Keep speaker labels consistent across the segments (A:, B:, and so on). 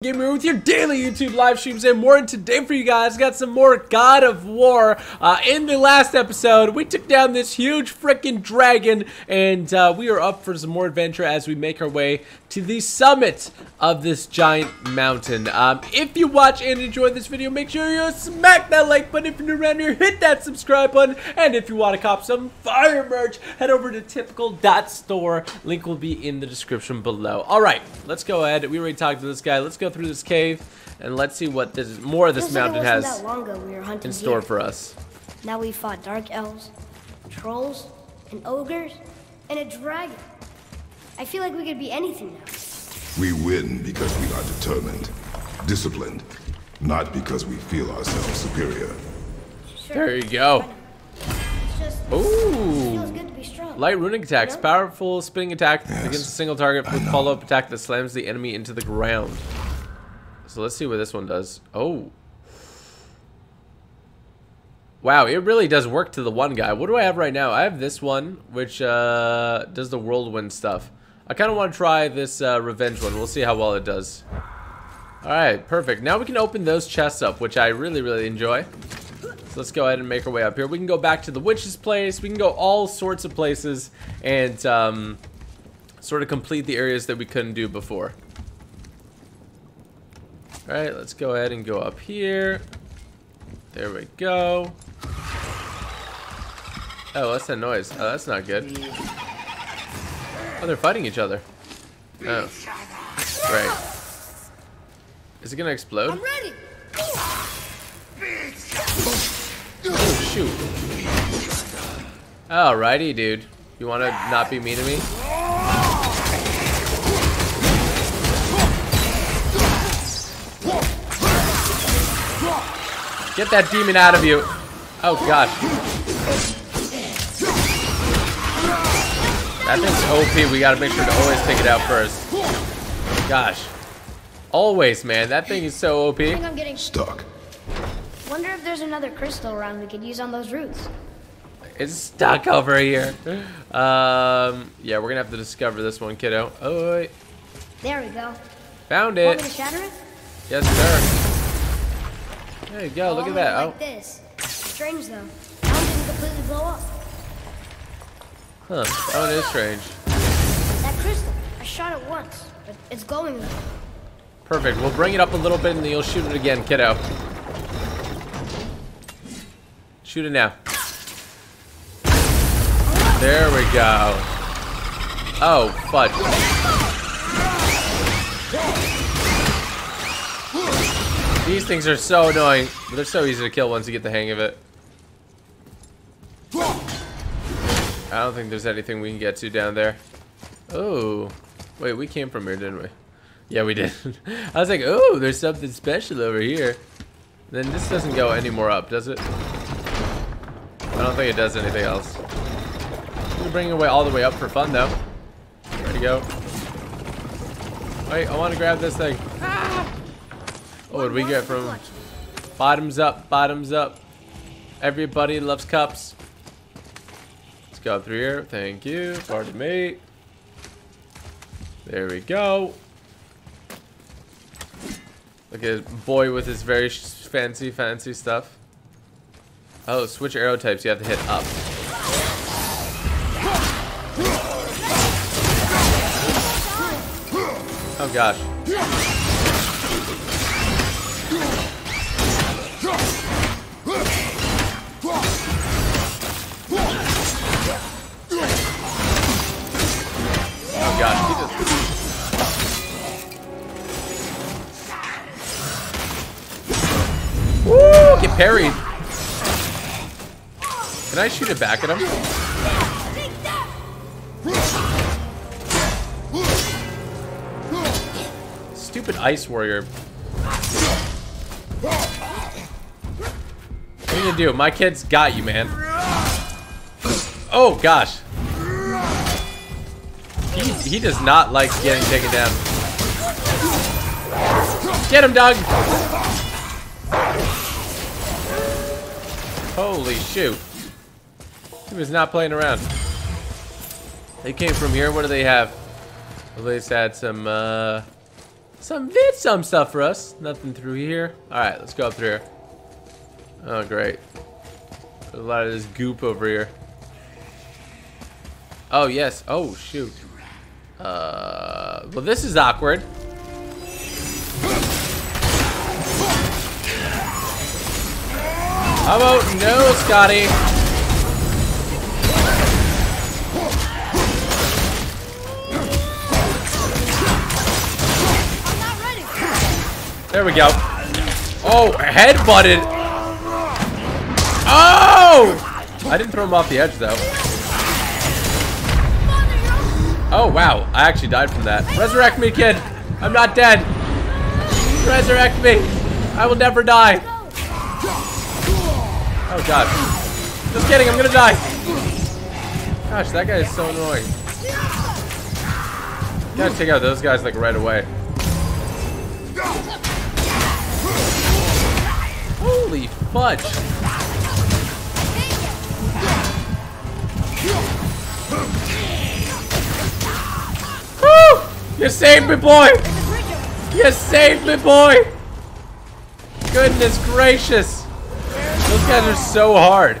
A: Gamer with your daily YouTube live streams and more. And today for you guys, got some more God of War. Uh, in the last episode, we took down this huge freaking dragon, and uh, we are up for some more adventure as we make our way to the summit of this giant mountain. Um, if you watch and enjoy this video, make sure you smack that like button. If you're new around here, hit that subscribe button. And if you want to cop some fire merch, head over to typical.store. Link will be in the description below. All right, let's go ahead. We already talked to this guy. Let's go through this cave and let's see what this more of this
B: Feels like
A: mountain has
B: long ago we were hunting
A: in store
B: deer.
A: for us.
B: Now we fought dark elves, trolls, and ogres, and a dragon. I feel like we could be anything now.
C: We win because we are determined, disciplined, not because we feel ourselves superior.
B: Sure.
A: There you go.
B: It's just it feels
A: Ooh.
B: good to be strong.
A: Light runic attacks. Powerful spinning attack
C: Yes.
A: against a single target with follow-up attack that slams the enemy into the ground. So let's see what this one does. Oh. Wow, it really does work to the one guy. What do I have right now? I have this one, which uh, does the whirlwind stuff. I kind of want to try this uh, revenge one. We'll see how well it does. Alright, perfect. Now we can open those chests up, which I really, really enjoy. So let's go ahead and make our way up here. We can go back to the witch's place. We can go all sorts of places and um, sort of complete the areas that we couldn't do before. Alright, let's go ahead and go up here. There we go. Oh, what's that noise? Oh, that's not good. Oh, they're fighting each other. Oh. Right. Is it gonna explode?
B: I'm ready.
A: Oh, shoot. Alrighty, dude. You wanna not be mean to me? Get that demon out of you. Oh, gosh. That thing's OP. We gotta make sure to always take it out first. Gosh. Always, man. That thing is so OP.
B: I think I'm getting.
C: Stuck.
B: Wonder if there's another crystal around we could use on those roots.
A: It's stuck over here. Um, yeah, we're gonna have to discover this one, kiddo. Oh, wait.
B: There we go.
A: found
B: Want me to shatter it?
A: Yes, sir. There you go. Look
B: Oh,
A: at that.
B: Like
A: Oh,
B: this. Strange though. Mine didn't completely blow up.
A: huh. Oh, that one is strange.
B: That crystal. I shot it once, but it's glowing though.
A: Perfect. We'll bring it up a little bit and then you'll shoot it again, kiddo. Shoot it now. There we go. Oh, fudge. These things are so annoying, but they're so easy to kill once you get the hang of it. I don't think there's anything we can get to down there. Oh. Wait, we came from here, didn't we? Yeah, we did. I was like, oh, there's something special over here. Then this doesn't go any more up, does it? I don't think it does anything else. We're bringing it all the way up for fun, though. There you go. Wait, I want to grab this thing. Ah! Oh, what did we get from bottoms up, bottoms up? Everybody loves cups. Let's go through here. Thank you. Pardon me. There we go. Look at boy with his very fancy, fancy stuff. Oh, switch arrow types. You have to hit up. Oh gosh. Parried. Can I shoot it back at him? Stupid ice warrior. What are you gonna do? My kid's got you, man. Oh gosh. He, he does not like getting taken down. Get him, dog! Holy shoot. He was not playing around. They came from here. What do they have? Well, they just had some, uh... Some did some stuff for us. Nothing through here. All right, let's go up through here. Oh, great. There's a lot of this goop over here. Oh, yes. Oh, shoot. Uh, well, this is awkward. How about no, Scotty? There we go. Oh, head butted. Oh! I didn't throw him off the edge though. Oh wow, I actually died from that. Resurrect me, kid. I'm not dead. Resurrect me. I will never die. Oh god. Just kidding, I'm gonna die. Gosh, that guy is so annoying. Gotta take out those guys like right away. Holy fudge. Woo! You saved me, boy! You saved me, boy! Goodness gracious! Those guys are so hard.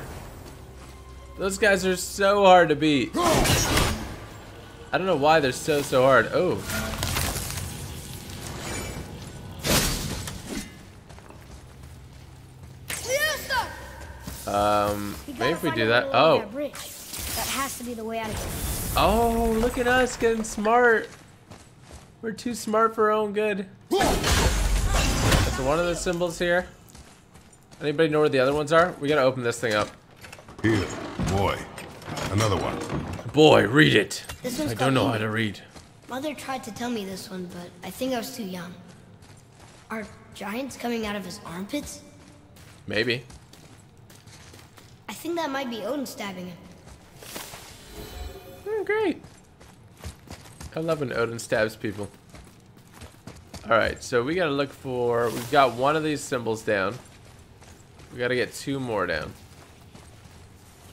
A: Those guys are so hard to beat. I don't know why they're so, so hard. Oh. Um, maybe if we do that. Oh.
B: That, bridge. that has to be the way out of here.
A: Oh, look at us getting smart. We're too smart for our own good. So one of the symbols here. Anybody know where the other ones are? We gotta open this thing up.
C: Here, boy. Another one.
A: Boy, read it.
B: This one's
A: I don't know
B: called
A: how to read.
B: Mother tried to tell me this one, but I think I was too young. Are giants coming out of his armpits?
A: Maybe.
B: I think that might be Odin stabbing him.
A: Oh, great. I love when Odin stabs people. Alright, so we gotta look for... We've got one of these symbols down. We gotta get two more down.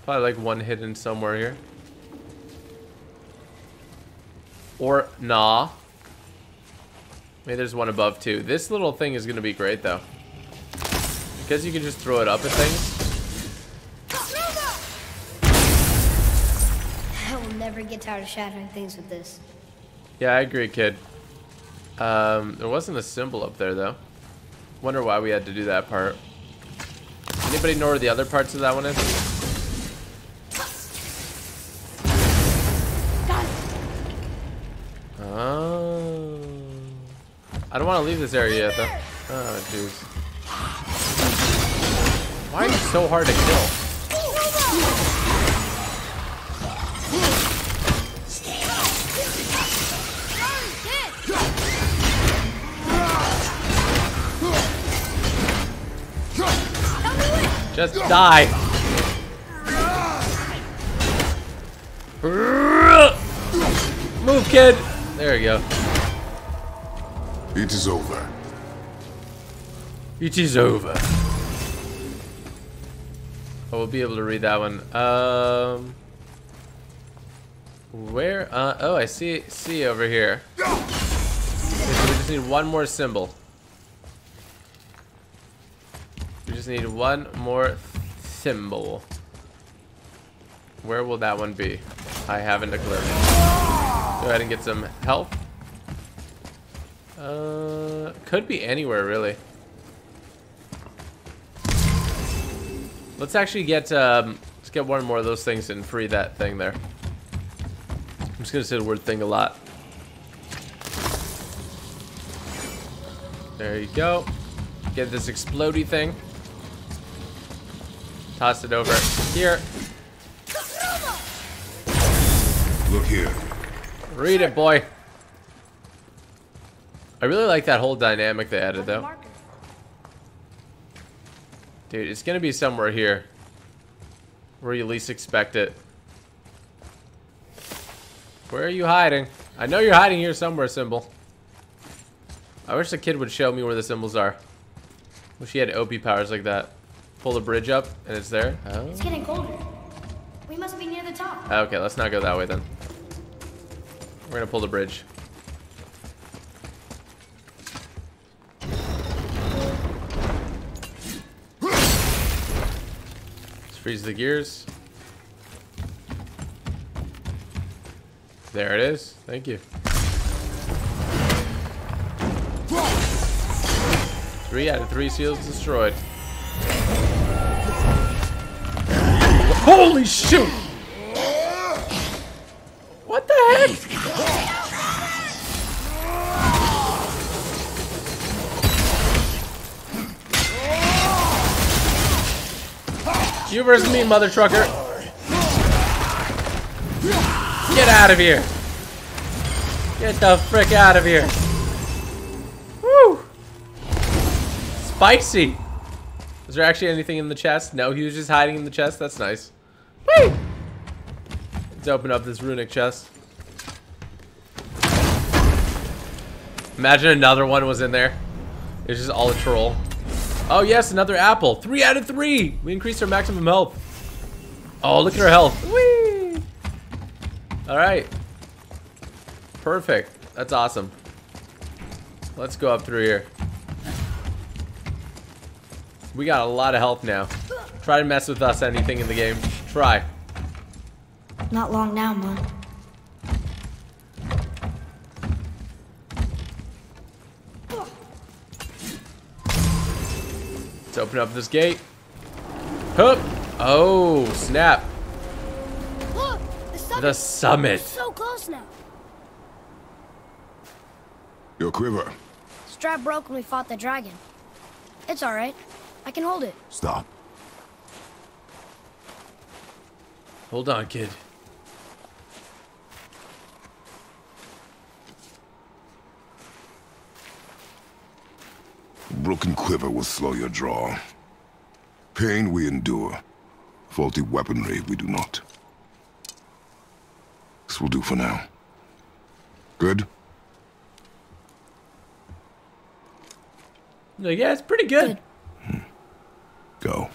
A: Probably like one hidden somewhere here. Or, nah. Maybe there's one above too. This little thing is gonna be great though. Because you can just throw it up at things.
B: I will never get tired of shattering things with this.
A: Yeah, I agree, kid. Um, there wasn't a symbol up there, though. Wonder why we had to do that part. Anybody know where the other parts of that one is? Oh. I don't want to leave this area yet, though. Oh, jeez. Why are you so hard to kill? Just die. Move, kid. There you go.
C: It is over.
A: It is over. I will be able to read that one. Um, where? Uh, oh, I see. See over here. Okay, so we just need one more symbol. We just need one more symbol. Where will that one be? I haven't a clue. Go ahead and get some health. Uh, could be anywhere really. Let's actually get um, let's get one more of those things and free that thing there. I'm just gonna say the word thing a lot. There you go. Get this explodey thing. Toss it over here.
C: Look here.
A: Read it, boy. I really like that whole dynamic they added, though. Dude, it's gonna be somewhere here. Where you least expect it. Where are you hiding? I know you're hiding here somewhere, symbol. I wish the kid would show me where the symbols are. Wish he had OP powers like that. Pull the bridge up, and it's there. Oh.
B: It's getting colder. We must be near the top.
A: Ah, okay, let's not go that way then. We're gonna pull the bridge. Let's freeze the gears. There it is. Thank you. Three out of three seals destroyed. Holy shoot! What the heck? You versus me, mother trucker. Get out of here. Get the frick out of here. Woo! Spicy. Is there actually anything in the chest? No, he was just hiding in the chest. That's nice. Let's open up this runic chest. Imagine another one was in there. It's just all a troll. Oh yes, another apple. Three out of three. We increased our maximum health. Oh, look at our health. Whee! All right. Perfect. That's awesome. Let's go up through here. We got a lot of health now. Try to mess with us anything in the game. Try.
B: Not long now, Mom.
A: Let's open up this gate. Hup. Oh, snap.
B: Look! The sun
A: The summit.
B: so close now.
C: Your quiver.
B: Strap broke when we fought the dragon. It's alright. I can hold it.
C: Stop.
A: Hold on, kid.
C: Broken quiver will slow your draw. Pain we endure. Faulty weaponry we do not. This will do for now. Good?
A: Like, yeah, it's pretty good.
B: Good. Hmm.
C: Go.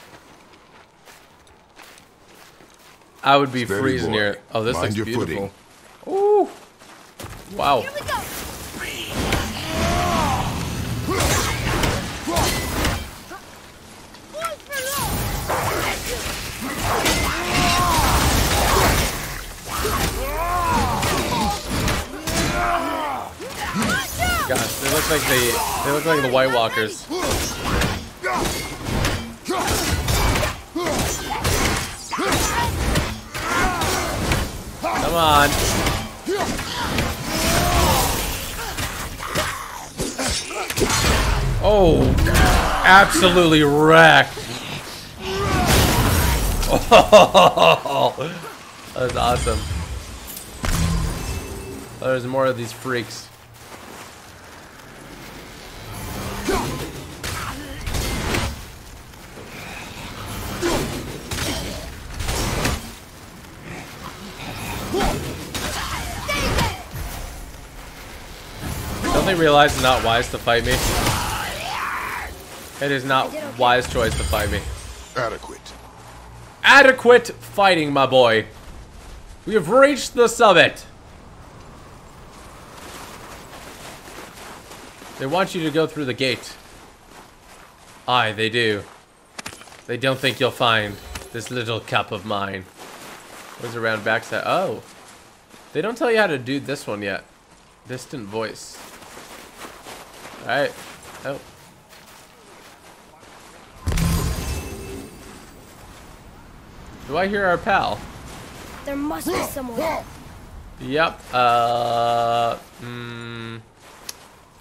A: I would be
C: Steady,
A: freezing
C: boy.
A: here. Oh, this
C: Mind
A: looks
C: your
A: beautiful. Ooh. Wow. Look like the they look like the White Walkers. Come on. Oh, absolutely wrecked. Oh, that was awesome. There's more of these freaks. Realize it's not wise to fight me? It is not wise choice to fight me.
C: Adequate.
A: Adequate fighting, my boy. We have reached the summit. They want you to go through the gate. Aye, they do. They don't think you'll find this little cup of mine. Where's the round backside? Oh. They don't tell you how to do this one yet. Distant voice. Alright. Oh. Do I hear our pal?
B: There must be someone.
A: Yep. Uh. Mm,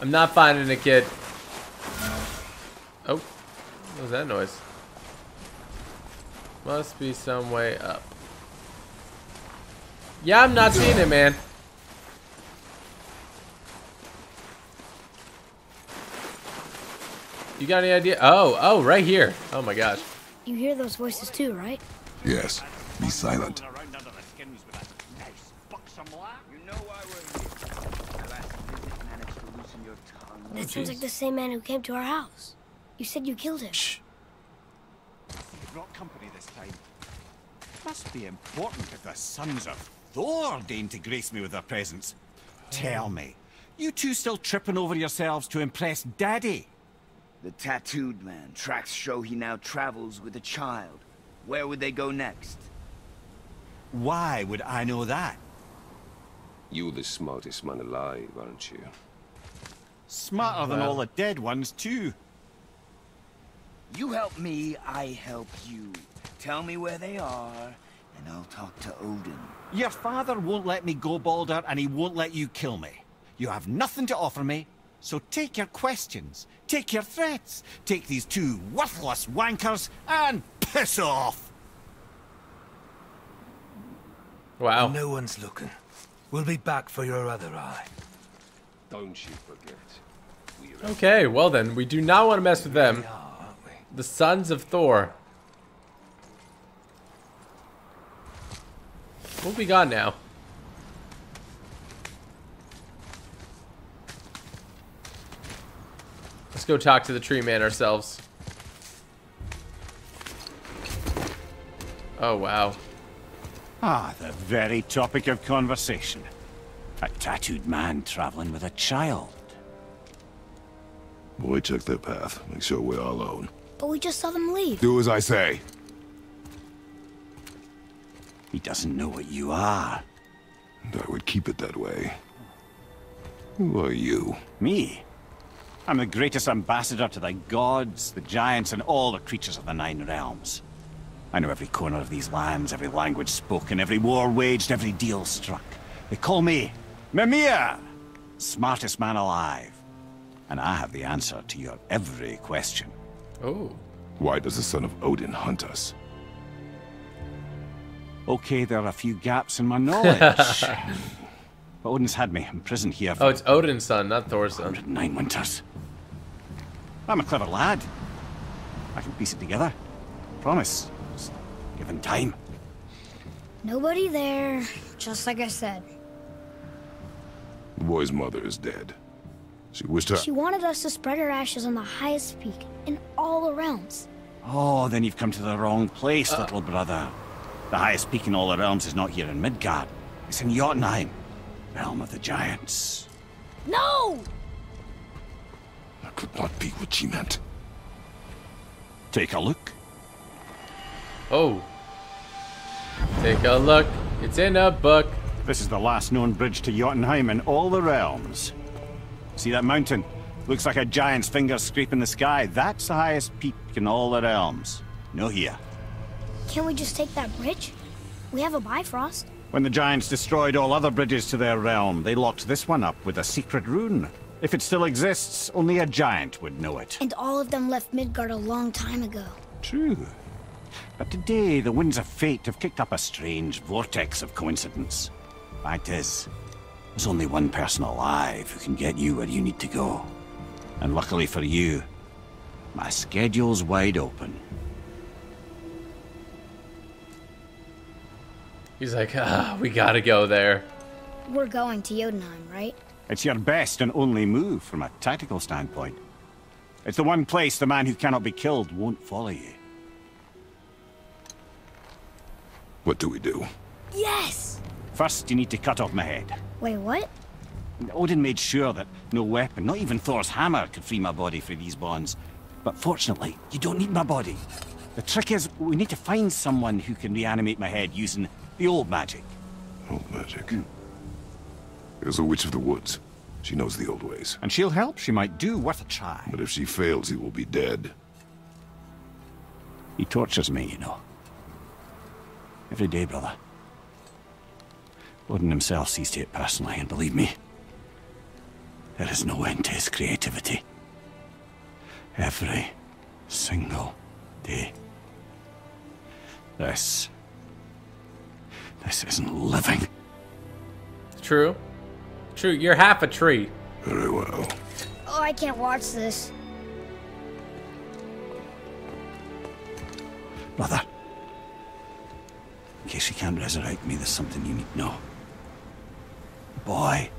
A: I'm not finding it, kid. Oh. What was that noise? Must be some way up. Yeah, I'm not seeing it, man. You got any idea? Oh, oh, right here. Oh my gosh.
B: You hear those voices too, right?
C: Yes. Be silent.
D: around under the skins with a nice buxom laugh. You know why we're here. Your last visit managed to loosen your tongue.
B: That oh,
A: sounds
B: like the same man who came to our house. You said you killed him.
C: Shh.
D: You brought company this time. Must be important if the sons of Thor deign to grace me with their presence. Tell me, you two still tripping over yourselves to impress Daddy?
E: The tattooed man. Tracks show he now travels with a child. where would they go next?
D: Why would I know that?
F: You're the smartest man alive, aren't you?
D: Smarter than all the dead ones, too.
E: You help me, I help you. Tell me where they are, and I'll talk to Odin.
D: Your father won't let me go, Baldur, and he won't let you kill me. You have nothing to offer me, so take your questions, take your threats, take these two worthless wankers, and piss off!
A: Wow.
G: No one's looking. We'll be back for your other eye.
F: Don't you forget. We're
A: Okay, well then, we do not want to mess with them.
G: We are, aren't we?
A: The Sons of Thor. What we got now? Go talk to the tree man ourselves. Oh, wow.
D: Ah, the very topic of conversation. A tattooed man traveling with a child.
C: Boy, check their path. Make sure we're all alone.
B: But we just saw them leave.
C: Do as I say.
D: He doesn't know what you are.
C: And I would keep it that way. Who are you?
D: Me? I'm the greatest ambassador to the gods, the giants, and all the creatures of the Nine Realms. I know every corner of these lands, every language spoken, every war waged, every deal struck. They call me Mimir, smartest man alive. And I have the answer to your every question.
A: Oh.
C: Why does the son of Odin hunt us?
D: Okay, there are a few gaps in my knowledge. but Odin's had me imprisoned here oh, for
A: Oh, it's Odin's son, not Thor's son.
D: 109 winters. I'm a clever lad. I can piece it together. Promise. Just given time.
B: Nobody there, just like I said.
C: The boy's mother is dead. She wished her...
B: She wanted us to spread her ashes on the highest peak in all the realms.
D: Oh, then you've come to the wrong place, little brother. The highest peak in all the realms is not here in Midgard. It's in Jotunheim, realm of the giants.
B: No!
C: That could not be what she meant.
D: Take a look.
A: Oh. Take a look. It's in a book.
D: This is the last known bridge to Jotunheim in all the realms. See that mountain? Looks like a giant's finger scraping the sky. That's the highest peak in all the realms. No here.
B: Can't we just take that bridge? We have a Bifrost.
D: When the giants destroyed all other bridges to their realm, they locked this one up with a secret rune. If it still exists, only a giant would know it.
B: And all of them left Midgard a long time ago.
D: True. But today, the winds of fate have kicked up a strange vortex of coincidence. Fact is, there's only one person alive who can get you where you need to go. And luckily for you, my schedule's wide open.
A: He's like, ah, we gotta go there.
B: We're going to Jotunheim, right?
D: It's your best and only move from a tactical standpoint. It's the one place the man who cannot be killed won't follow you.
C: What do we do?
B: Yes!
D: First, you need to cut off my head.
B: Wait, what?
D: Odin made sure that no weapon, not even Thor's hammer, could free my body from these bonds. But fortunately, you don't need my body. The trick is, we need to find someone who can reanimate my head using the old magic.
C: Old magic. Hmm. There's a witch of the woods. She knows the old ways.
D: And she'll help, she might do, worth a try.
C: But if she fails, he will be dead.
D: He tortures me, you know. Every day, brother. Odin himself sees to it personally, and believe me, there is no end to his creativity. Every single day. This... This isn't living.
A: It's true. True. You're half a tree.
C: Very well.
B: Oh, I can't watch this.
D: Brother, in case you can't resurrect me, there's something you need to know. Boy,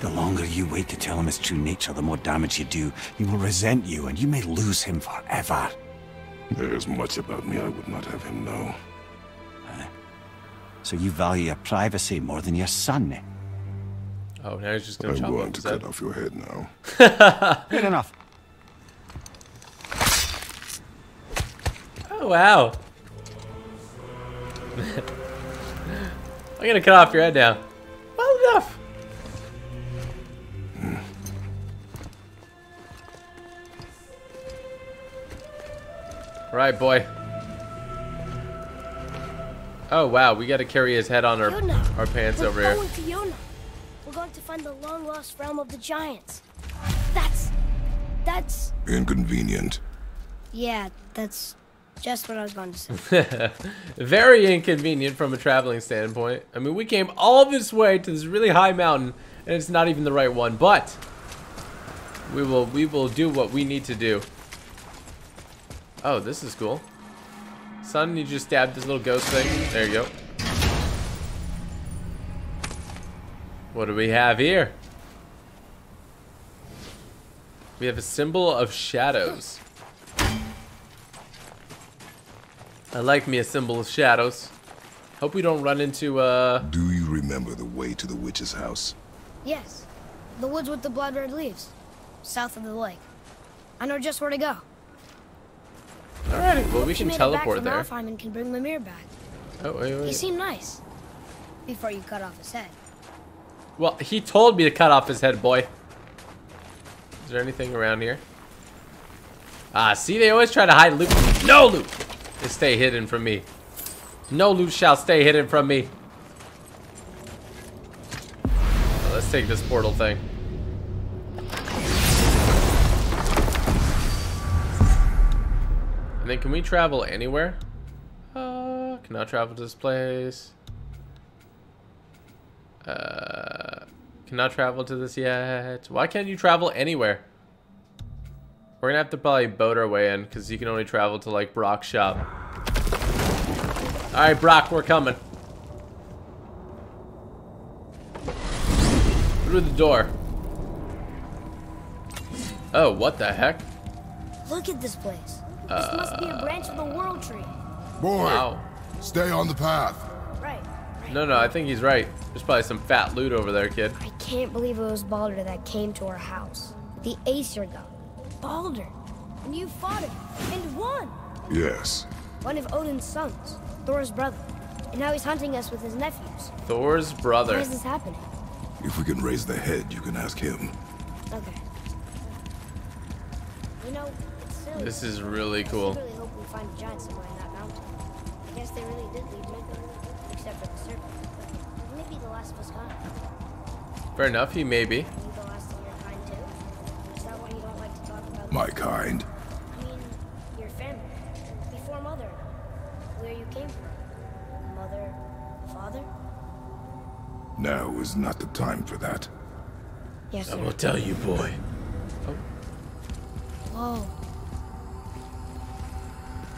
D: the longer you wait to tell him his true nature, the more damage you do. He will resent you, and you may lose him forever.
C: There's much about me I would not have him know.
D: So you value your privacy more than your son. Eh?
A: Oh, now he's just gonna
C: I'm
A: chop
C: going to
A: his
C: cut
A: head.
C: off your head now.
D: Good enough.
A: Oh wow. I'm gonna cut off your head now. Well enough. Right, boy. Oh wow, we gotta carry his head on our
B: Yona.
A: our pants
B: We're
A: over here.
B: Going to We're going to find the long lost realm of the giants. That's. That's.
C: Inconvenient.
B: Yeah, that's just what I was going to say.
A: Very inconvenient from a traveling standpoint. I mean, we came all this way to this really high mountain, and it's not even the right one. But we will we will do what we need to do. Oh, this is cool. Son, you just stabbed this little ghost thing. There you go. What do we have here? We have a symbol of shadows. I like me a symbol of shadows. Hope we don't run into, uh...
C: Do you remember the way to the witch's house?
B: yes, the woods with the blood red leaves, south of the lake. I know just where to go.
A: Alrighty, well, we can teleport there.
B: from Alfheim and can bring Mimir back.
A: Oh, wait, wait.
B: He seemed nice. Before you cut off his head.
A: Well, he told me to cut off his head, boy. Is there anything around here? Ah, see, they always try to hide loot. No loot! They stay hidden from me. No loot shall stay hidden from me. Well, let's take this portal thing. And then can we travel anywhere? Uh, cannot travel to this place. Uh, cannot travel to this yet. Why can't you travel anywhere? We're gonna have to probably boat our way in because you can only travel to like Brok's shop. All right, Brok, we're coming. Through the door. Oh, what the heck?
B: Look at this place. This must be a branch of the world tree.
C: Boy,
A: Wow.
C: stay on the path.
B: Right. right.
A: No, no, I think he's right. There's probably some fat loot over there, kid.
B: I can't believe it was Baldur that came to our house. The Aesir god. Baldur. And you fought him. And won.
C: Yes.
B: One of Odin's sons. Thor's brother. And now he's hunting us with his nephews.
A: Thor's brother.
B: Why
A: brother.
B: is this happening?
C: If we can raise the head, you can ask him.
B: Okay. You know, it's silly.
A: This is really cool.
B: I really hope we find a giant somewhere in that mountain. I guess they really did leave Midgard, except for the serpent. But maybe the last of us kind.
A: Fair enough, he may be.
B: Are you the last of your kind too? Is that why you don't like to talk about?
C: My kind.
B: I mean, your family. Before mother. Where you came from. Mother, father.
C: Now is not the time for that.
B: Yes,
A: I will tell you, boy. Oh.
B: Whoa.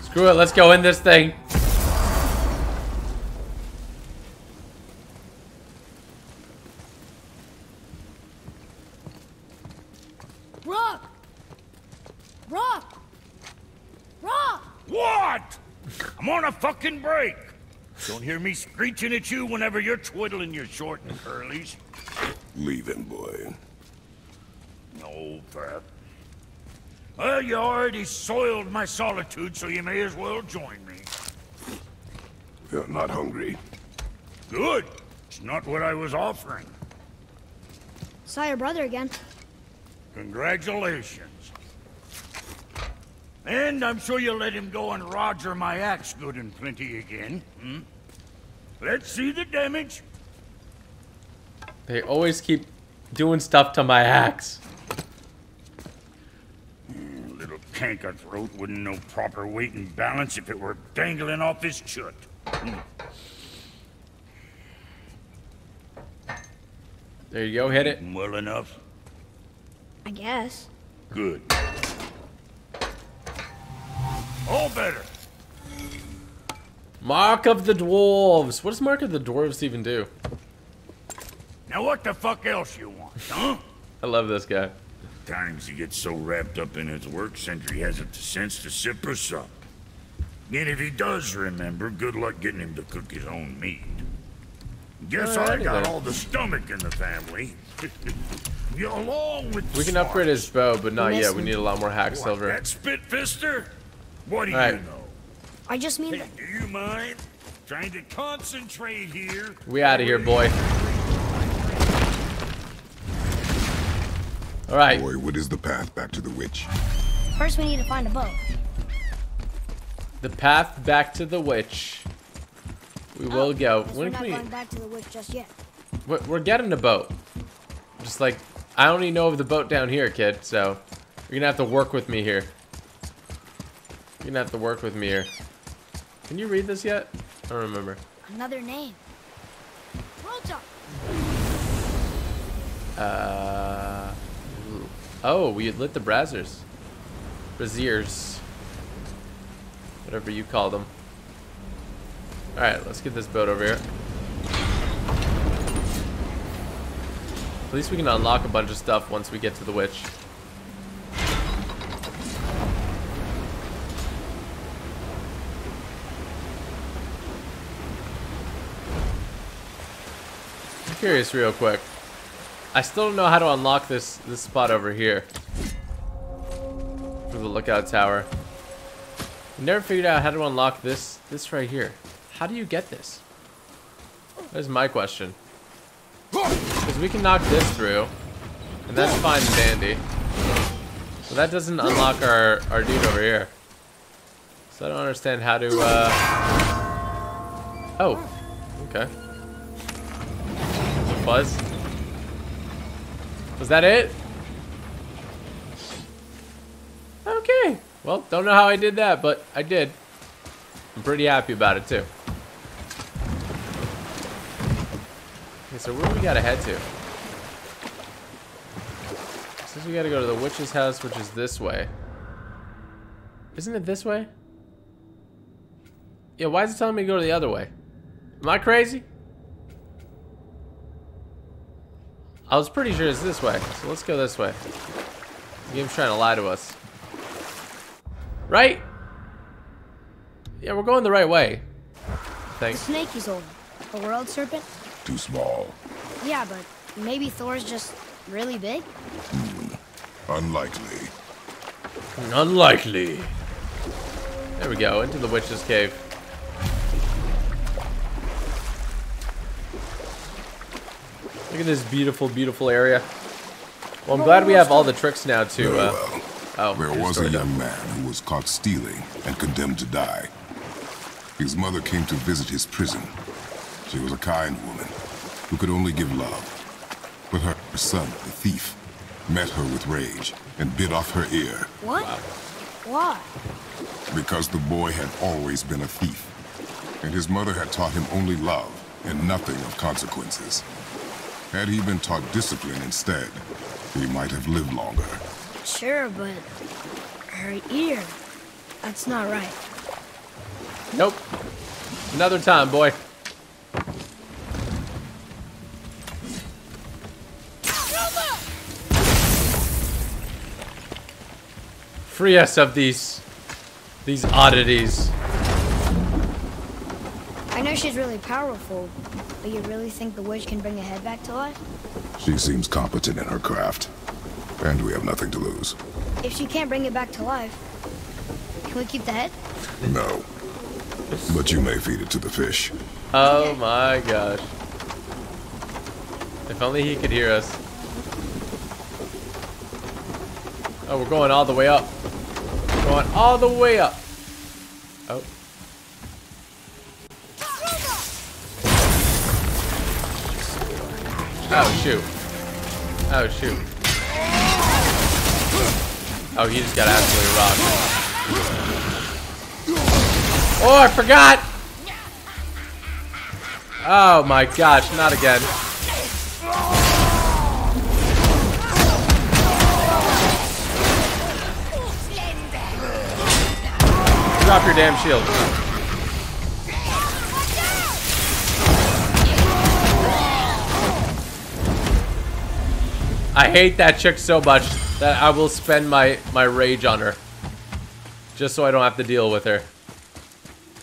A: Screw it, let's go in this thing.
B: Rock! Rock! Rock!
H: What? I'm on a fucking break. Don't hear me screeching at you whenever you're twiddling your short and curlies.
C: Leave him, boy.
H: No, Pat. Well, you already soiled my solitude, so you may as well join me.
C: You're not hungry.
H: Good. It's not what I was offering.
B: Saw your brother again.
H: Congratulations. And I'm sure you'll let him go and roger my axe good and plenty again. Hmm? Let's see the damage.
A: They always keep doing stuff to my axe.
H: Little canker throat wouldn't know proper weight and balance if it were dangling off his chut.
A: There you go, hit it.
H: Well enough.
B: I guess.
H: Good. All better.
A: Mark of the Dwarves. What does Mark of the Dwarves even do?
H: Now what the fuck else you want, huh?
A: I love this guy.
H: Times he gets so wrapped up in his work, Sindri hasn't the sense to sip or sup. And if he does remember, good luck getting him to cook his own meat. Guess I got
A: then.
H: all the stomach in the family. Yeah, Along with
A: We can upgrade his bow, but not yet. We need a lot more hack
H: What,
A: silver.
H: That spit fister? What do
A: Alright.
H: you know?
B: I just mean
H: Hey,
B: that
H: do you mind? Trying to concentrate here.
A: We out of here, boy. All right.
C: Boy, what is the path back to the witch?
B: First, we need to find a boat.
A: The path back to the witch. We will oh,
B: go.
A: When
B: we're not
A: can we?
B: going back to the witch just yet.
A: We're, we're getting a boat. Just like I don't even know of the boat down here, kid. So you're gonna have to work with me here. You're gonna have to work with me here. Can you read this yet? I don't remember.
B: Another name.
A: Uh. Oh, we lit the braziers. Braziers. Whatever you call them. Alright, let's get this boat over here. At least we can unlock a bunch of stuff once we get to the witch. Curious real quick. I still don't know how to unlock this this spot over here. For the lookout tower. Never figured out how to unlock this this right here. How do you get this? That's my question. Because we can knock this through. And that's fine and dandy. But that doesn't unlock our, our dude over here. So I don't understand how to, uh... Oh. Okay. Buzz. Was that it? Okay. Well, don't know how I did that, but I did. I'm pretty happy about it, too. Okay, so where we gotta head to? Since we gotta go to the witch's house, which is this way. Isn't it this way? Yeah, why is it telling me to go the other way? Am I crazy? I was pretty sure it's this way, so let's go this way. The game's trying to lie to us. Right? Yeah, we're going the right way. Thanks.
B: The snake is holding. A world serpent?
C: Too small.
B: Yeah, but maybe Thor's just really big? Hmm.
C: Unlikely.
A: Unlikely. There we go, into the witch's cave. Look at this beautiful, beautiful area. Well, I'm glad we have all the tricks now to, uh,
C: well.
A: oh,
C: There was a
A: time.
C: young man who was caught stealing and condemned to die. His mother came to visit his prison. She was a kind woman who could only give love. But her son, the thief, met her with rage and bit off her ear
B: What? Why?
C: because the boy had always been a thief. And his mother had taught him only love and nothing of consequences. Had he been taught discipline instead, he might have lived longer.
B: Sure, but her ear. That's not right.
A: Nope. Another time, boy. Free us of these, these oddities.
B: I know she's really powerful, but you really think the witch can bring a head back to life?
C: She seems competent in her craft, and we have nothing to lose.
B: If she can't bring it back to life, can we keep the head?
C: No. But you may feed it to the fish.
A: Oh my gosh. If only he could hear us. Oh, we're going all the way up. Going all the way up. Oh. Oh, shoot. Oh, shoot. Oh, he just got absolutely rocked. Oh, I forgot! Oh my gosh, not again. Drop your damn shield. I hate that chick so much that I will spend my, my rage on her. Just so I don't have to deal with her.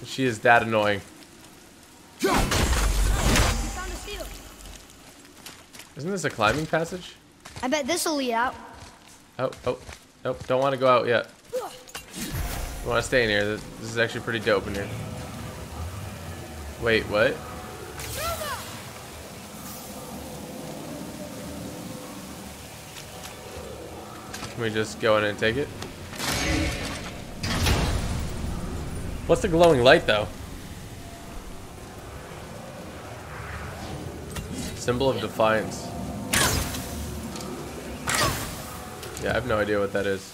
A: She is that annoying.
B: Found a seal.
A: Isn't this a climbing passage?
B: I bet this'll lead out.
A: Oh, oh, nope, don't want to go out yet. I want to stay in here. This this is actually pretty dope in here. Wait, what? Can we just go in and take it? What's the glowing light, though? Symbol of defiance. Yeah, I have no idea what that is.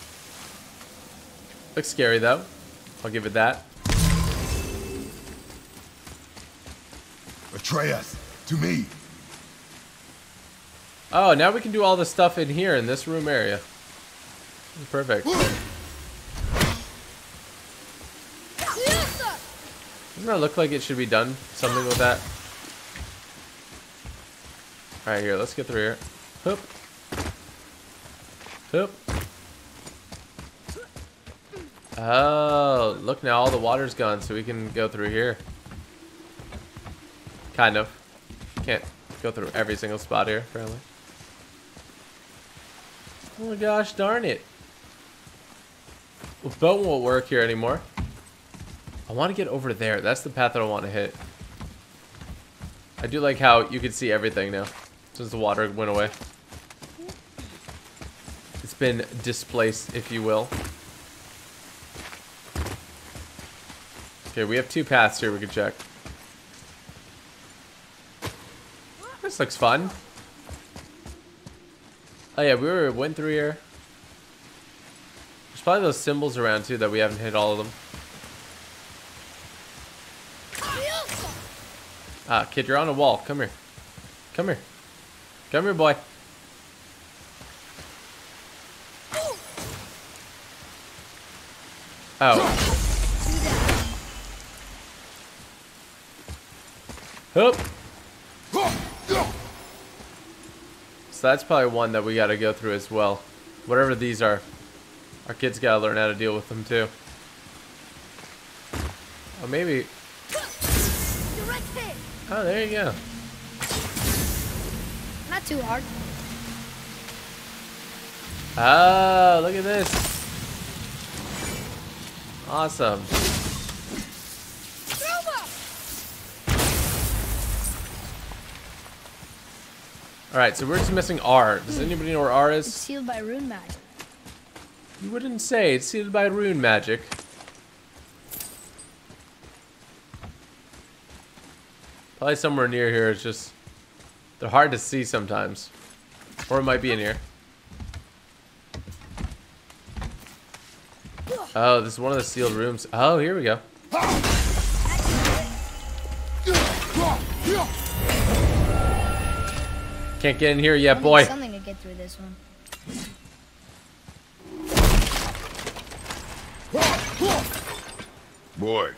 A: Looks scary, though. I'll give it that.
C: Atreus, to me.
A: Oh, now we can do all the stuff in here in this room area. Perfect. Doesn't that look like it should be done? Something with that? Alright, here, let's get through here. Hoop. Hoop. Oh, look now, all the water's gone, so we can go through here. Kind of. Can't go through every single spot here, apparently. Oh my gosh, darn it. Well, boat won't work here anymore. I want to get over there. That's the path that I want to hit. I do like how you can see everything now. Since the water went away. It's been displaced, if you will. Okay, we have two paths here we can check. This looks fun. Oh yeah, we were went through here. Probably those symbols around too that we haven't hit all of them. Ah, kid, you're on a wall. Come here. Come here. Come here, boy. Oh. Hoop. So that's probably one that we got to go through as well. Whatever these are. Our kids got to learn how to deal with them too. Oh, maybe. Oh, there you go.
B: Not too hard.
A: Oh, look at this. Awesome. Alright, so we're just missing R. Does anybody know where R
B: It's
A: is?
B: sealed by rune magic.
A: You wouldn't say. It's sealed by rune magic. Probably somewhere near here. It's just... They're hard to see sometimes. Or it might be in here. Oh, this is one of the sealed rooms. Oh, here we go. Can't get in here yet, boy.
B: Something to get through this one.
C: Boy,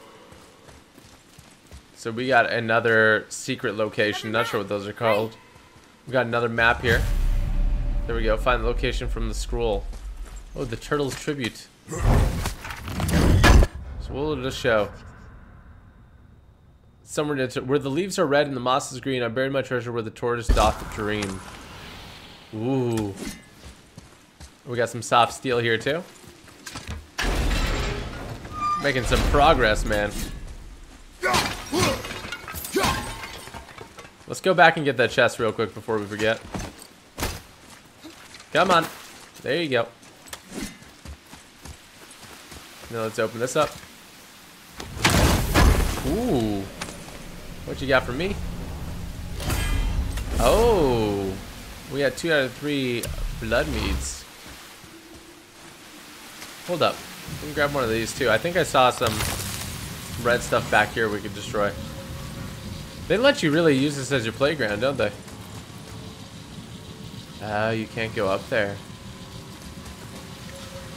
A: So we got another secret location. Not sure what those are called. We got another map here. There we go. Find the location from the scroll. Oh, the turtle's tribute. So what will it show? Somewhere to, where the leaves are red and the moss is green, I buried my treasure where the tortoise doth dream. Ooh. We got some soft steel here too. Making some progress, man. Let's go back and get that chest real quick before we forget. Come on. There you go. Now let's open this up. Ooh. What you got for me? Oh. We got two out of three blood meads. Hold up. Let me grab one of these too. I think I saw some red stuff back here we could destroy. They let you really use this as your playground, don't they? Oh, you can't go up there.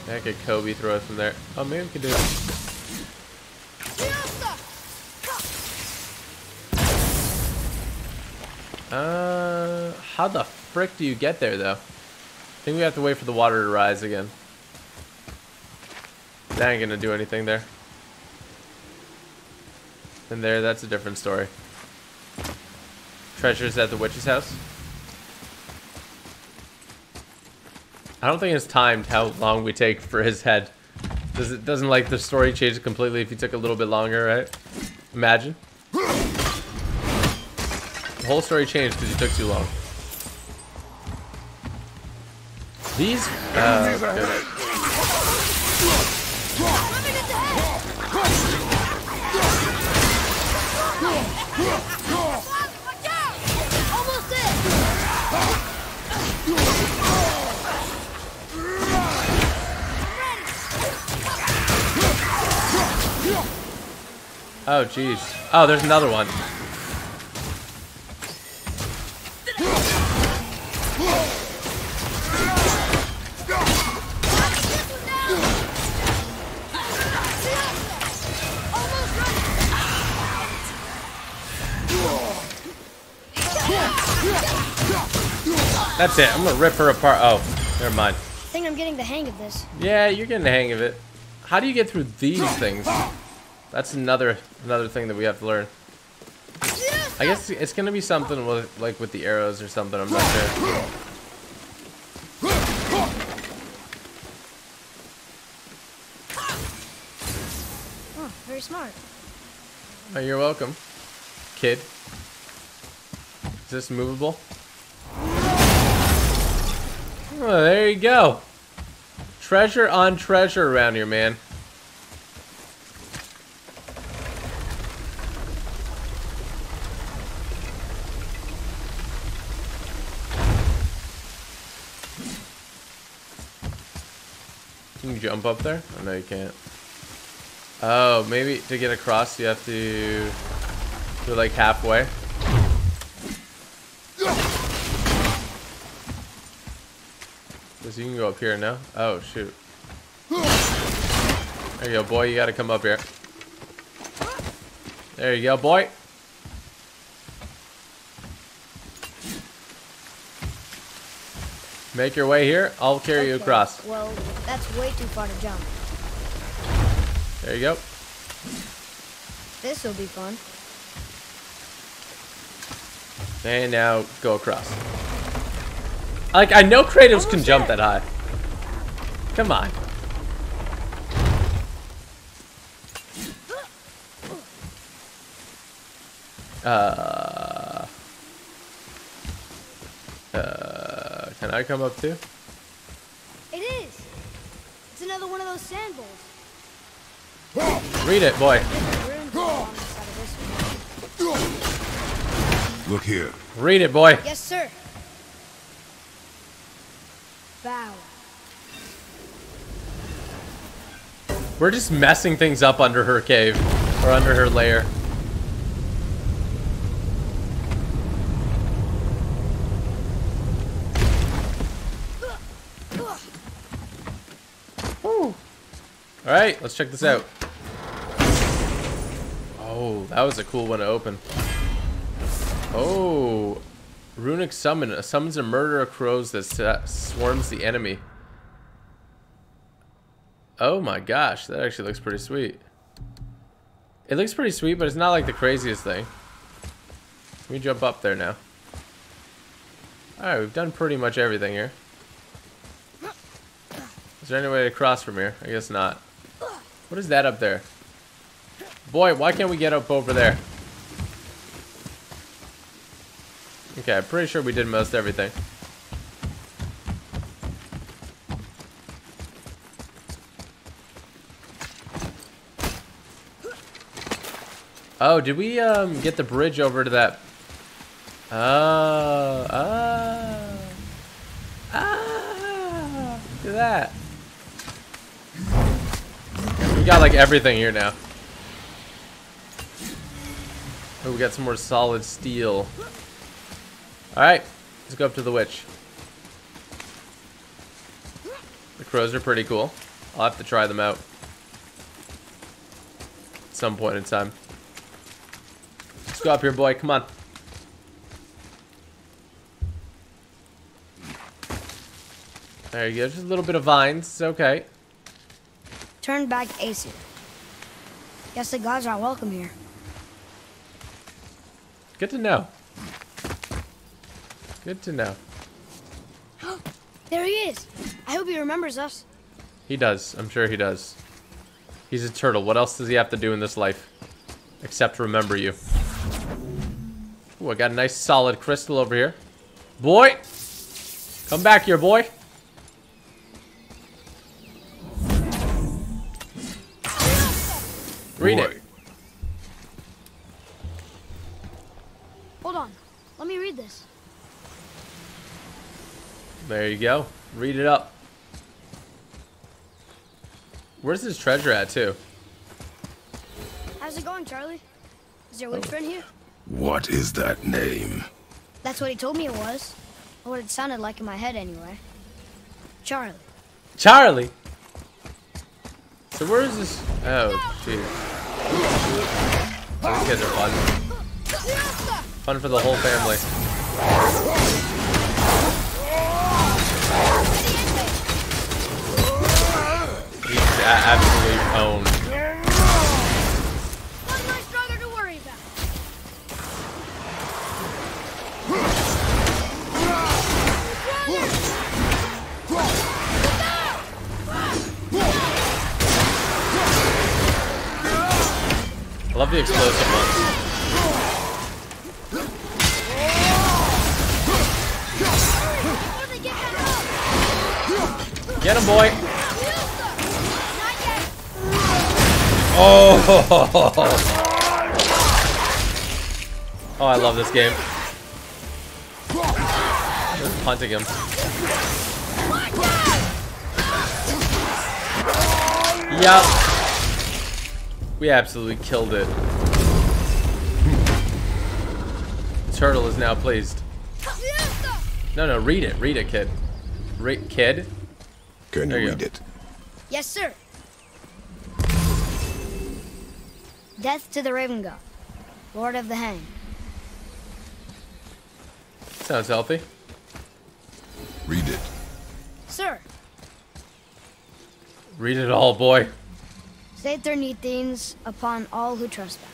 A: I could Kobe throw it from there. Oh, maybe we could do it. Uh, how the frick do you get there, though? I think we have to wait for the water to rise again. That ain't gonna do anything there. And there, that's a different story. Treasures at the witch's house. I don't think it's timed how long we take for his head. Does it doesn't like the story change completely if he took a little bit longer, right? Imagine. the whole story changed because you took too long. These. Uh, Oh, jeez. Oh, there's another one. That's it. I'm gonna rip her apart. Oh, never mind.
B: I think I'm getting the hang of this.
A: Yeah, you're getting the hang of it. How do you get through these things? That's another another thing that we have to learn. I guess it's gonna be something with like with the arrows or something. I'm not sure.
B: Oh, very smart.
A: Oh, you're welcome, kid. Is this movable? Oh, there you go. Treasure on treasure around here, man. Can you jump up there? Oh, no, you can't. Oh, maybe to get across you have to go like halfway. Because you can go up here now. Oh, shoot. There you go, boy. You gotta come up here. There you go, boy. Make your way here. I'll carry you across.
B: Well, that's way too far to jump.
A: There you go.
B: This will be fun.
A: And now go across. Like, I know creatives can jump that high. Come on. Uh, uh, can I come up too?
B: It is! It's another one of those sand bowls.
A: Read it, boy.
B: There's room to go on the side of this one.
C: Look here.
A: Read it, boy.
B: Yes, sir. Bow.
A: We're just messing things up under her cave. Or under her lair. Alright, let's check this out. Oh, that was a cool one to open. Oh, runic summon. Summons a murder of crows that swarms the enemy. Oh my gosh, that actually looks pretty sweet. It looks pretty sweet, but it's not like the craziest thing. Let me jump up there now. Alright, we've done pretty much everything here. Is there any way to cross from here? I guess not. What is that up there? Boy, why can't we get up over there? Okay, I'm pretty sure we did most everything. Oh, did we um get the bridge over to that? Oh, oh, ah! Look at that. We got like everything here now. Oh, we got some more solid steel. Alright, let's go up to the witch. The crows are pretty cool. I'll have to try them out. At some point in time. Go up here, boy. Come on. There you go. Just a little bit of vines. It's okay.
B: Turn back Aesir. Guess the gods are welcome here.
A: Good to know. Good to know.
B: There he is. I hope he remembers us.
A: He does. I'm sure he does. He's a turtle. What else does he have to do in this life? Except remember you. Ooh, I got a nice solid crystal over here. Boy! Come back here, boy. Read
C: Boy.
A: it.
B: Hold on. Let me read this.
A: There you go. Read it up. Where's his treasure at, too?
B: How's it going, Charlie? Is your oh. witch friend here?
C: What is that name?
B: That's what he told me it was. Or what it sounded like in my head, anyway. Charlie.
A: Charlie! So where is this? Oh, jeez. These kids are fun. Fun for the whole family. He's absolutely owned. Love the explosive ones.
B: Get
A: him, boy! Oh! Oh, I love this game. Just punting him. Yup. We absolutely killed it. Turtle is now pleased. No, no, read it. Read it, kid. Re kid?
C: Can
A: There
C: you
A: you
C: read
A: go.
C: it?
B: Yes, sir. Death to the Raven God, Lord of the Hang.
A: Sounds healthy.
C: Read it.
B: Sir,
A: Read it all, boy.
B: Neat things upon all who trespass.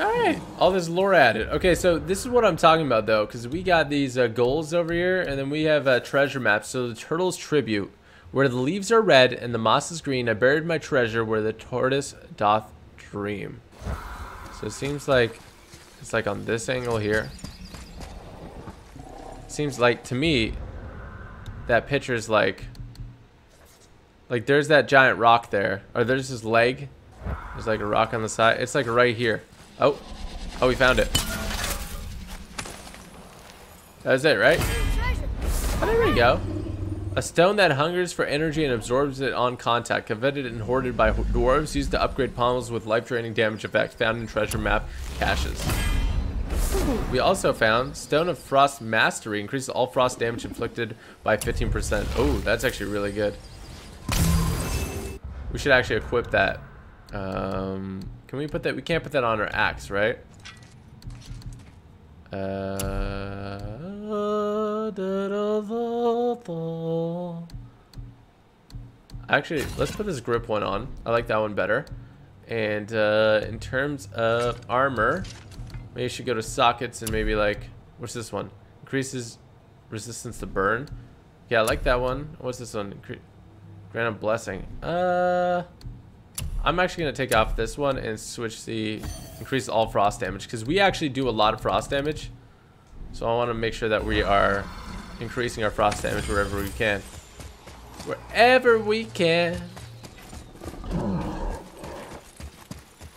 A: Alright, all this lore added. Okay, so this is what I'm talking about though, because we got these uh, goals over here, and then we have uh, treasure map. So the turtle's tribute, where the leaves are red and the moss is green, I buried my treasure where the tortoise doth dream. So it seems like it's like on this angle here. Seems like to me that picture's like like there's that giant rock there, or there's his leg. There's like a rock on the side. It's like right here. Oh, oh, we found it. That's it, right? Oh, there we go. A stone that hungers for energy and absorbs it on contact. Coveted and hoarded by dwarves. Used to upgrade pommels with life-draining damage effect. Found in treasure map caches. We also found Stone of Frost Mastery. Increases all frost damage inflicted by 15%. Oh, that's actually really good. We should actually equip that. Um, can we put that? We can't put that on our axe, right? Uh, actually, let's put this grip one on. I like that one better. And uh, in terms of armor, maybe you should go to sockets and maybe like, what's this one? Increases resistance to burn. Yeah, I like that one. What's this one? Incre grant a blessing. Uh, I'm actually gonna take off this one and switch the increase all frost damage because we actually do a lot of frost damage. So I want to make sure that we are increasing our frost damage wherever we can. Wherever we can.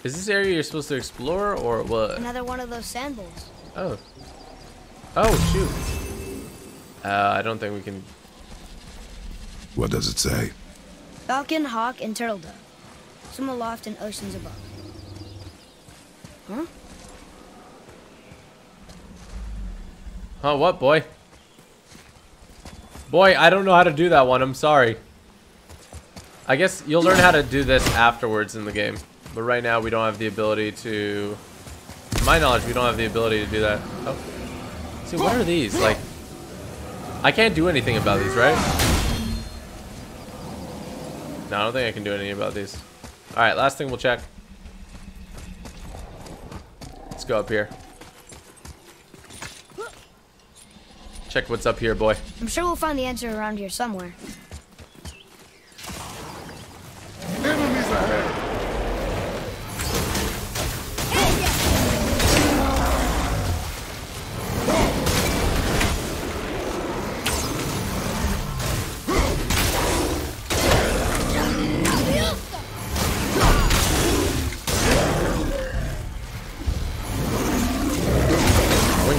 A: Is this area you're supposed to explore or what?
B: Another one of those sand bowls.
A: Oh. Oh, shoot. Uh, I don't think we can.
C: What does it say?
B: Falcon, hawk, and turtle dove. Swim aloft in oceans above. Huh?
A: Huh, what, boy? Boy, I don't know how to do that one. I'm sorry. I guess you'll learn how to do this afterwards in the game. But right now, we don't have the ability to... To my knowledge, we don't have the ability to do that. Oh. See, what are these? Like... I can't do anything about these, right? No, I don't think I can do anything about these. Alright, last thing we'll check. Let's go up here. Check what's up here, boy.
B: I'm sure we'll find the answer around here somewhere.
C: Enemies ahead!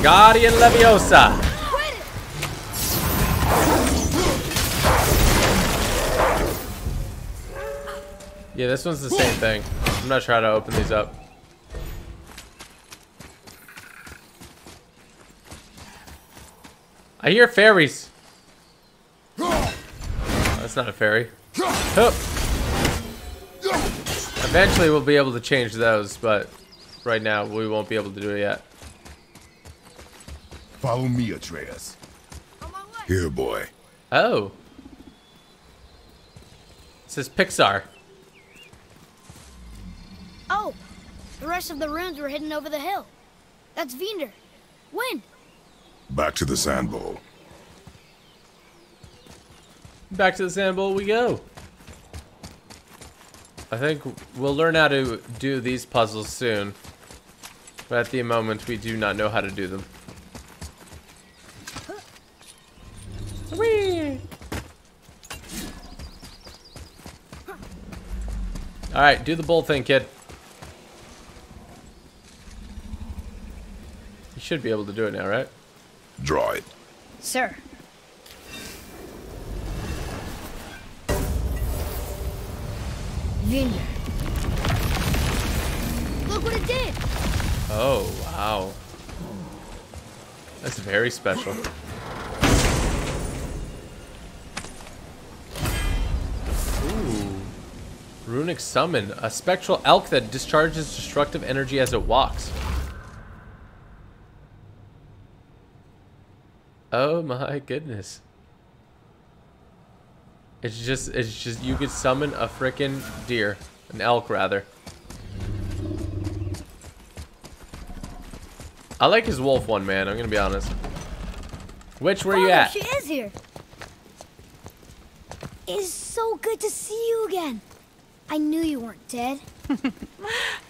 A: Wingardium Leviosa. Yeah, this one's the same thing. I'm not trying to open these up. I hear fairies. Oh, that's not a fairy. Hup. Eventually we'll be able to change those, but right now we won't be able to do it yet.
C: Follow me, Atreus. Here, boy.
A: Oh. It says Pixar.
B: Oh, the rest of the runes were hidden over the hill. That's Vinder. When?
C: Back to the sand bowl.
A: Back to the sand bowl we go. I think we'll learn how to do these puzzles soon. But at the moment, we do not know how to do them. Alright, do the bull thing, kid. You should be able to do it now, right?
C: Draw it.
B: Sir. Vinder. Look what it did!
A: Oh, wow. That's very special. Runic Summon. A spectral elk that discharges destructive energy as it walks. Oh my goodness. It's just, it's just, you could summon a freaking deer. An elk, rather. I like his wolf one, man. I'm gonna be honest. Which, where you
B: Father,
A: at?
B: She is here. It's so good to see you again. I knew you weren't dead.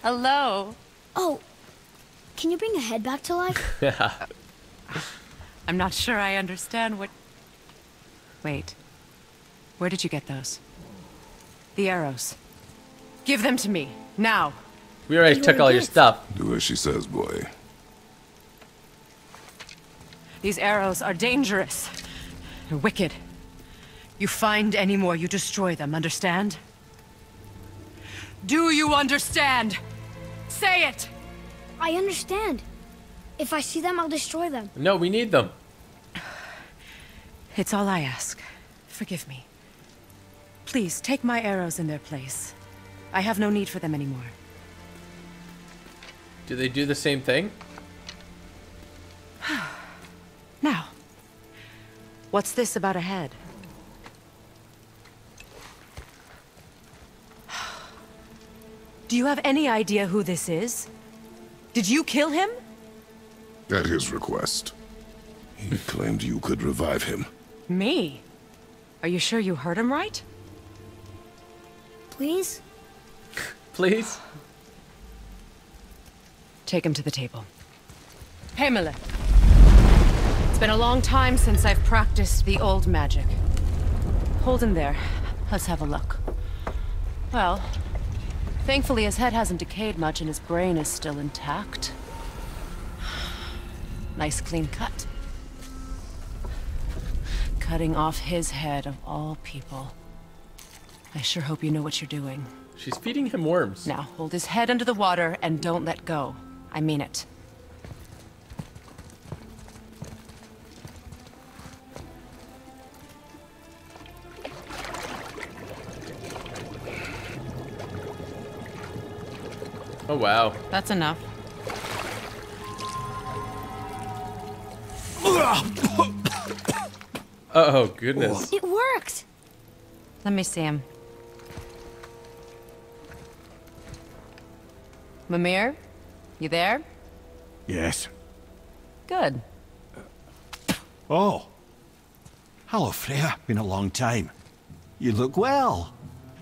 I: Hello.
B: Oh, can you bring a head back to life?
A: Yeah.
I: I'm not sure I understand what... Wait. Where did you get those? The arrows. Give them to me, now.
A: We already
B: You
A: took all your
B: good.
A: stuff.
C: Do as she says, boy.
I: These arrows are dangerous. They're wicked. You find any more, you destroy them, understand? Do you understand? Say it!
B: I understand. If I see them, I'll destroy them.
A: No, we need them.
I: It's all I ask. Forgive me. Please, take my arrows in their place. I have no need for them anymore.
A: Do they do the same thing?
I: Now, what's this about a head? Do you have any idea who this is? Did you kill him?
C: At his request. He claimed you could revive him.
I: Me? Are you sure you heard him right?
B: Please?
A: Please?
I: Take him to the table. Pamela. It's been a long time since I've practiced the old magic. Hold him there. Let's have a look. Well, thankfully his head hasn't decayed much and his brain is still intact. Nice clean cut. Cutting off his head of all people. I sure hope you know what you're doing.
A: She's feeding him worms.
I: Now, hold his head under the water and don't let go. I mean it.
A: Oh, wow.
I: That's enough.
A: Oh, goodness.
B: It worked!
I: Let me see him. Mimir? You there?
D: Yes.
I: Good.
D: Oh. Hello, Freya. Been a long time. You look well.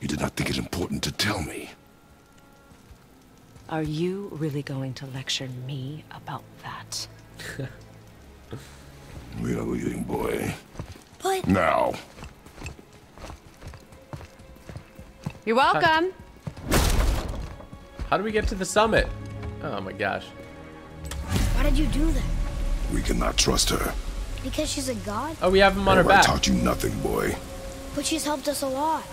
C: You did not think it important to tell me.
I: Are you really going to lecture me about that?
C: We are leaving, boy.
B: But
C: Now.
I: You're welcome.
A: How do we get to the summit? Oh my gosh.
B: why did you do that?
C: We cannot trust her.
B: Because she's a god?
A: Oh, we have him on oh, her
C: Have I taught you nothing, boy?
B: But she's helped us a lot.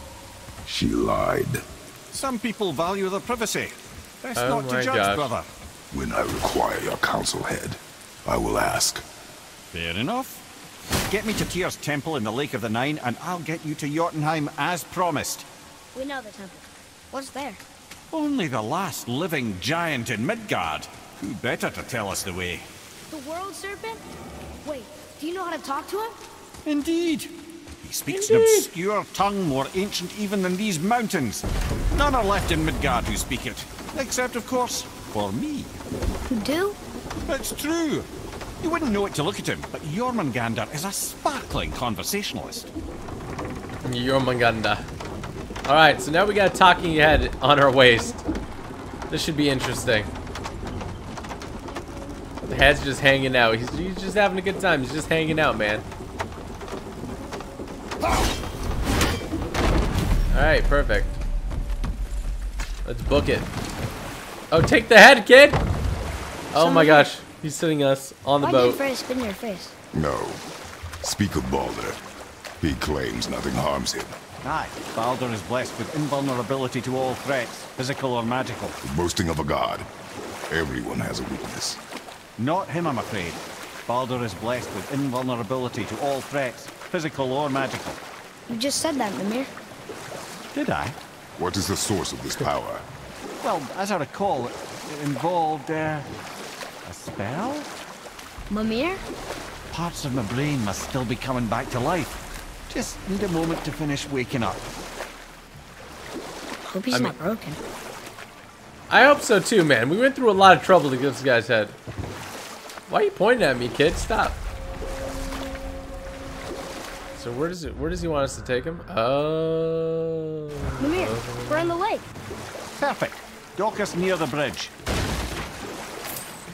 C: She lied.
D: Some people value their privacy. Best
A: Oh
D: not to judge,
A: gosh.
D: brother.
C: When I require your counsel head, I will ask.
D: Fair enough. Get me to Tyr's temple in the Lake of the Nine, and I'll get you to Jotunheim as promised.
B: We know the temple. What's there?
D: Only the last living giant in Midgard. Who better to tell us the way?
B: The world serpent? Wait, do you know how to talk to him?
D: Indeed. He speaks an obscure tongue more ancient even than these mountains. None are left in Midgard who speak it. Except, of course, for me.
B: You do?
D: It's true. You wouldn't know it to look at him, but Jormungandr is a sparkling conversationalist.
A: Jormungandr. Alright, so now we got a talking head on our waist. This should be interesting. The head's just hanging out. He's, he's just having a good time. He's just hanging out, man. Alright, perfect. Let's book it. Oh, take the head, kid! Oh my gosh. He's sitting us on the
B: Why
A: boat.
B: did Freya your face?
C: No. Speak of Baldur. He claims nothing harms him.
D: Aye, Baldur is blessed with invulnerability to all threats, physical or magical.
C: The boasting of a god. Everyone has a weakness.
D: Not him, I'm afraid. Baldur is blessed with invulnerability to all threats, physical or magical.
B: You just said that, Mimir.
D: Did I?
C: What is the source of this power?
D: Well, as I recall, it involved, uh, a spell?
B: Mimir?
D: Parts of my brain must still be coming back to life. Just need a moment to finish waking up.
B: Hope he's
A: I
B: not broken.
A: I hope so too, man. We went through a lot of trouble to get this guy's head. Why are you pointing at me, kid? Stop. So where does it? Where does he want us to take him? Oh.
B: Mimir, we're in the lake.
D: Perfect. Dock us near the bridge.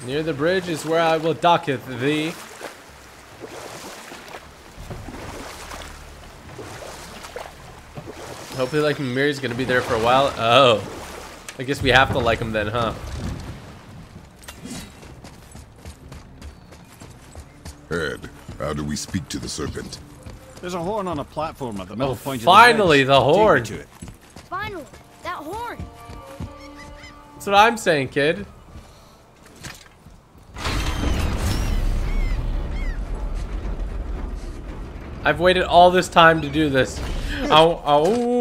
A: Near the bridge is where I will docketh thee. Hopefully, like Mimir's gonna be there for a while. Oh, I guess we have to like him then, huh?
C: Ed, how do we speak to the serpent?
D: There's a horn on a platform at the middle
A: Oh,
D: point
A: finally,
D: of
A: the
D: the
A: horn.
D: To it.
B: Finally, that horn.
A: That's what I'm saying, kid. I've waited all this time to do this. Ow, ow. Oh, oh,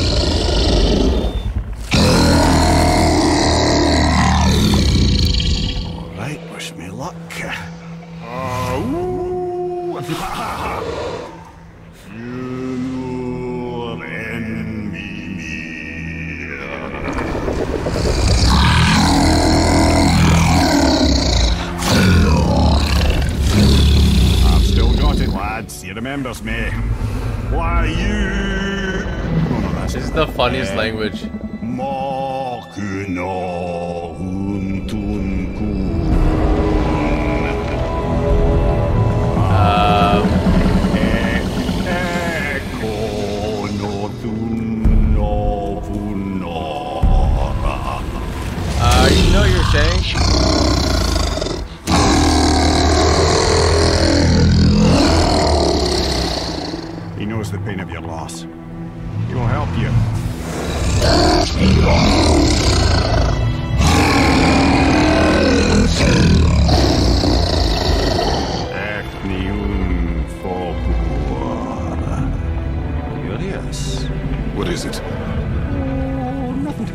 A: language.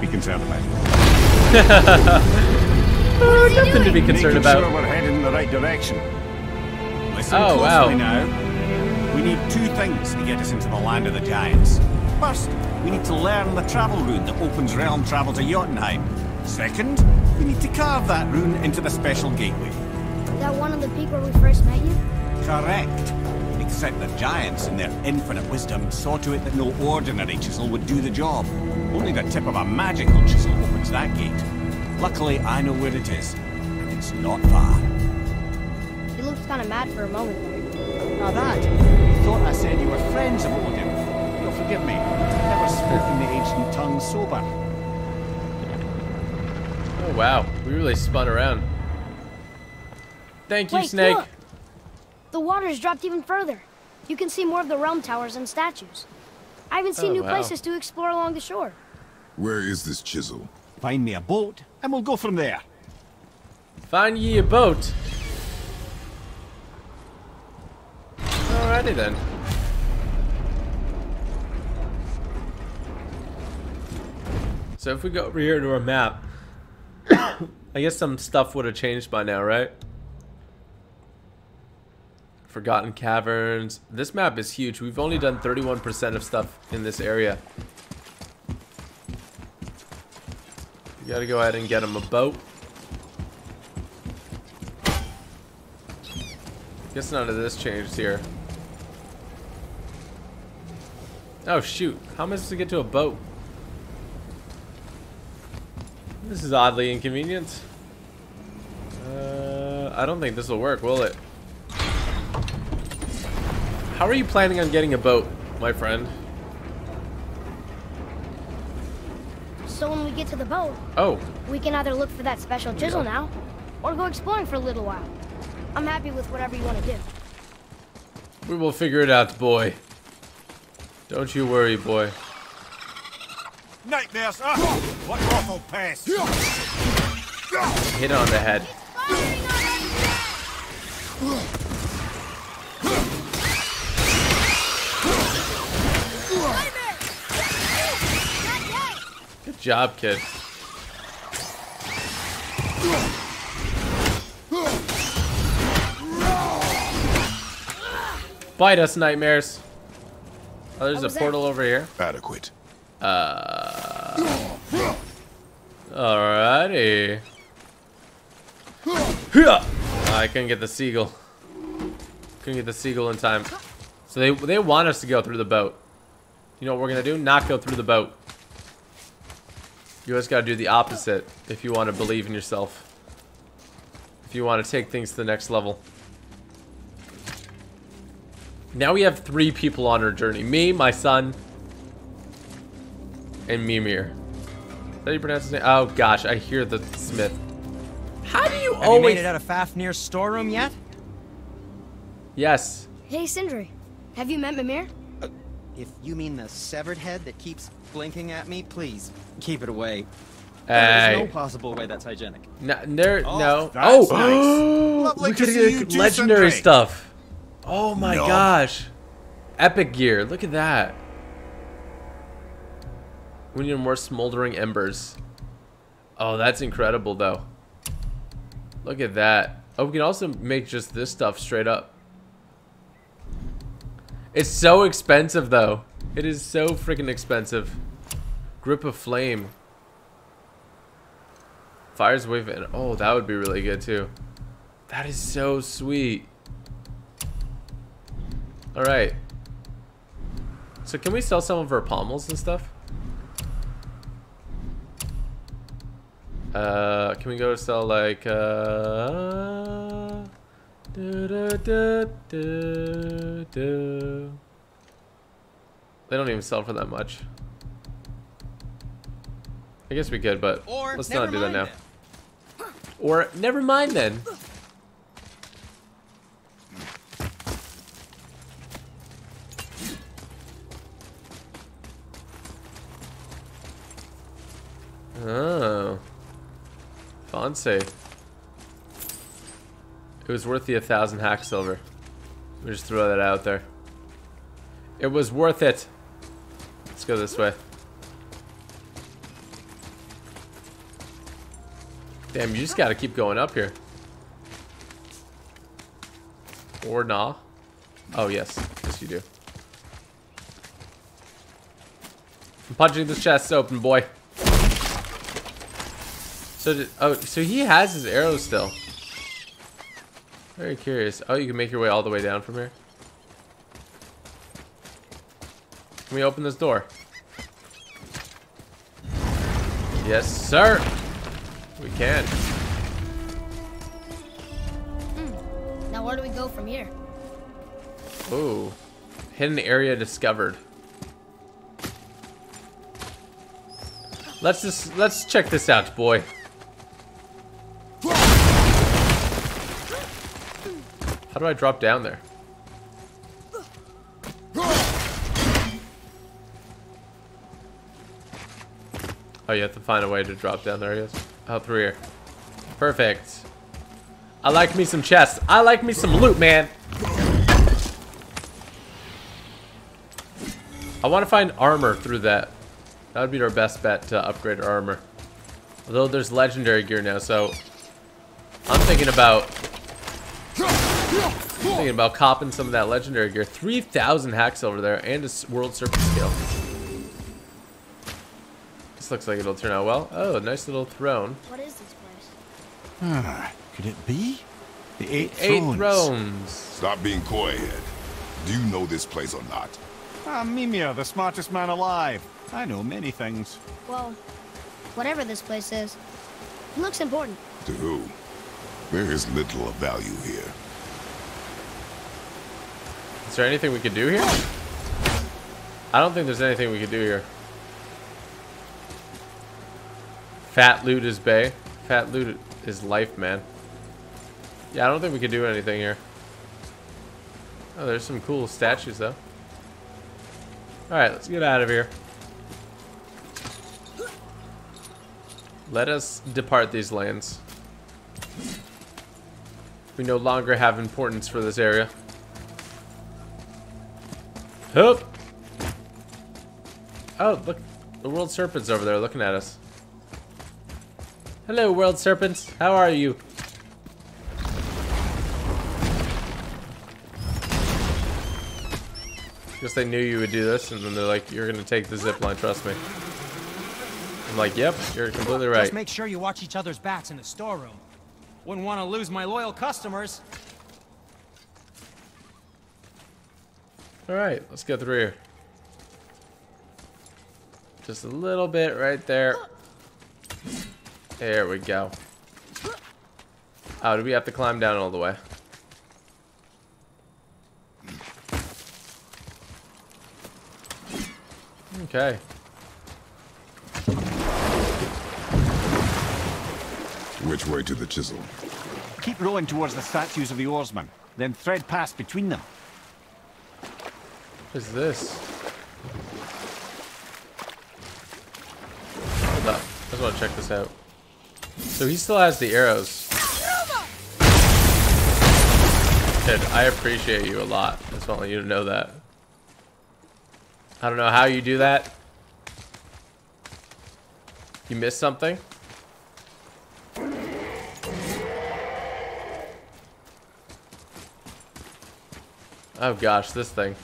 D: Be concerned about.
A: Oh, nothing to be concerned
D: Making
A: about.
D: sure we're headed in the right direction. Listen
A: Oh,
D: closely
A: wow.
D: now. We need two things to get us into the land of the giants. First, we need to learn the travel rune that opens realm travel to Jotunheim. Second, we need to carve that rune into the special gateway.
B: Is That one on the peak where we first met you?
D: Correct. Except the giants, in their infinite wisdom, saw to it that no ordinary chisel would do the job. Only the tip of a magical chisel opens that gate. Luckily, I know where it is, and it's not far.
B: He looked kind of mad for a moment there.
D: Now that, you thought I said you were friends of Odin. You'll forgive me. i Never spoken the ancient tongue sober.
A: Oh wow, we really spun around. Thank you,
B: Wait,
A: Snake.
B: look! The water's dropped even further. You can see more of the realm towers and statues. I even see
A: Oh,
B: new
A: wow.
B: places to explore along the shore.
C: Where is this chisel?
D: Find me a boat, and we'll go from there.
A: Find ye a boat. Alrighty then. So if we go over here to our map, I guess some stuff would have changed by now, right? Forgotten Caverns. This map is huge. We've only done 31% of stuff in this area. You gotta go ahead and get him a boat. Guess none of this changed here. Oh shoot, how am I supposed to get to a boat? This is oddly inconvenient. Uh, I don't think this will work, will it? How are you planning on getting a boat, my friend?
B: So when we get to the boat,
A: Oh,
B: we can either look for that special chisel now, or go exploring for a little while. I'm happy with whatever you want to do.
A: we will figure it out, boy. Don't you worry, boy.
D: Nightmares! Ah, what awful pest!
A: Hit on the head. Job, kid. Bite us, nightmares. Oh, there's a
B: was that?
A: portal over here.
C: Adequate. Uh.
A: Alrighty. Hyah! I couldn't get the seagull. Couldn't get the seagull in time. So they they want us to go through the boat. You know what we're gonna do? Not go through the boat. You always gotta do the opposite if you want to believe in yourself. If you want to take things to the next level. Now we have three people on our journey. Me, my son, and Mimir. Is that how you pronounce his name? Oh gosh, I hear the smith. How do you
J: Have you
A: always?
J: made it out of Fafnir's storeroom yet?
A: Yes.
B: Hey, Sindri, have you met Mimir?
J: Uh, if you mean the severed head that keeps blinking at me, please keep it away.
A: Hey.
J: There's no possible way that's hygienic.
A: No, there, oh, no.
D: that's
A: Oh,
D: nice. Lovely
A: look
D: to
A: at the legendary stuff. Oh my
C: No.
A: gosh, epic gear. Look at that. We need more smoldering embers. Oh, that's incredible though. Look at that. Oh, we can also make just this stuff straight up. It's so expensive though. It is so freaking expensive. Grip of flame. Fire's wave and oh, that would be really good too. That is so sweet. All right. So can we sell some of our pommels and stuff? Uh, can we go sell like uh? They don't even sell for that much. I guess we could, but
J: Or
A: let's not do that now.
J: mind
A: Or never mind then. Oh. Fonse. It was worth the a thousand hack silver. We just throw that out there. It was worth it. Let's go this way. Damn, you just gotta keep going up here. Or nah. Oh, yes. Yes, you do. I'm punching this chest open, boy. So, did, oh, so he has his arrows still. Very curious. Oh, you can make your way all the way down from here. Can we open this door? Yes, sir. We can. Hmm.
B: Now where do we go from here?
A: Ooh. Hidden area discovered. Let's just let's check this out, boy. How do I drop down there? Oh, you have to find a way to drop down there, guess. Oh, through here. Perfect. I like me some chests. I like me some loot, man. I want to find armor through that. That would be our best bet to upgrade our armor. Although there's legendary gear now, so I'm thinking about thinking about copping some of that legendary gear. 3,000 hack silver there and a world serpent scale. This looks like it'll turn out well. Oh, nice little throne.
B: What is this place?
D: Ah, could it be? The Eight,
A: Eight
D: Thrones.
A: thrones.
C: Stop being coy, Ed. Do you know this place or not?
D: Ah, Mimir, the smartest man alive. I know many things.
B: Well, whatever this place is, it looks important.
C: To who? There is little of value here.
A: Is there anything we could do here? I don't think there's anything we could do here. Fat loot is bay. Fat loot is life, man. Yeah, I don't think we could do anything here. Oh, there's some cool statues, though. Alright, let's get out of here. Let us depart these lands. We no longer have importance for this area. Hoop! Oh, look. The world serpent's over there looking at us. Hello, world serpents. How are you? Guess they knew you would do this, and then they're like, you're gonna take the zip line, trust me. I'm like, yep, you're completely right.
K: Just make sure you watch each other's backs in the storeroom. Wouldn't want to lose my loyal customers.
A: Alright, let's go through here. Just a little bit right there. There we go. Oh, do we have to climb down all the way? Okay.
C: Which way to the chisel?
D: Keep rowing towards the statues of the oarsmen, then thread past between them.
A: What is this? Hold up. I just want to check this out. So he still has the arrows. Kid, I appreciate you a lot. I just want you to know that. I don't know how you do that. You missed something? Oh gosh, this thing.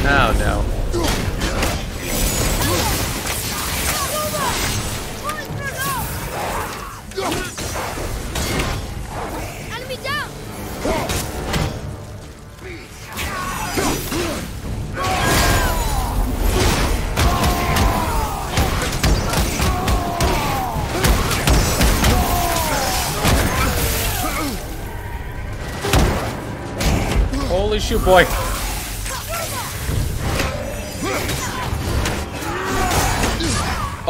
A: Oh no. Holy shoot, boy.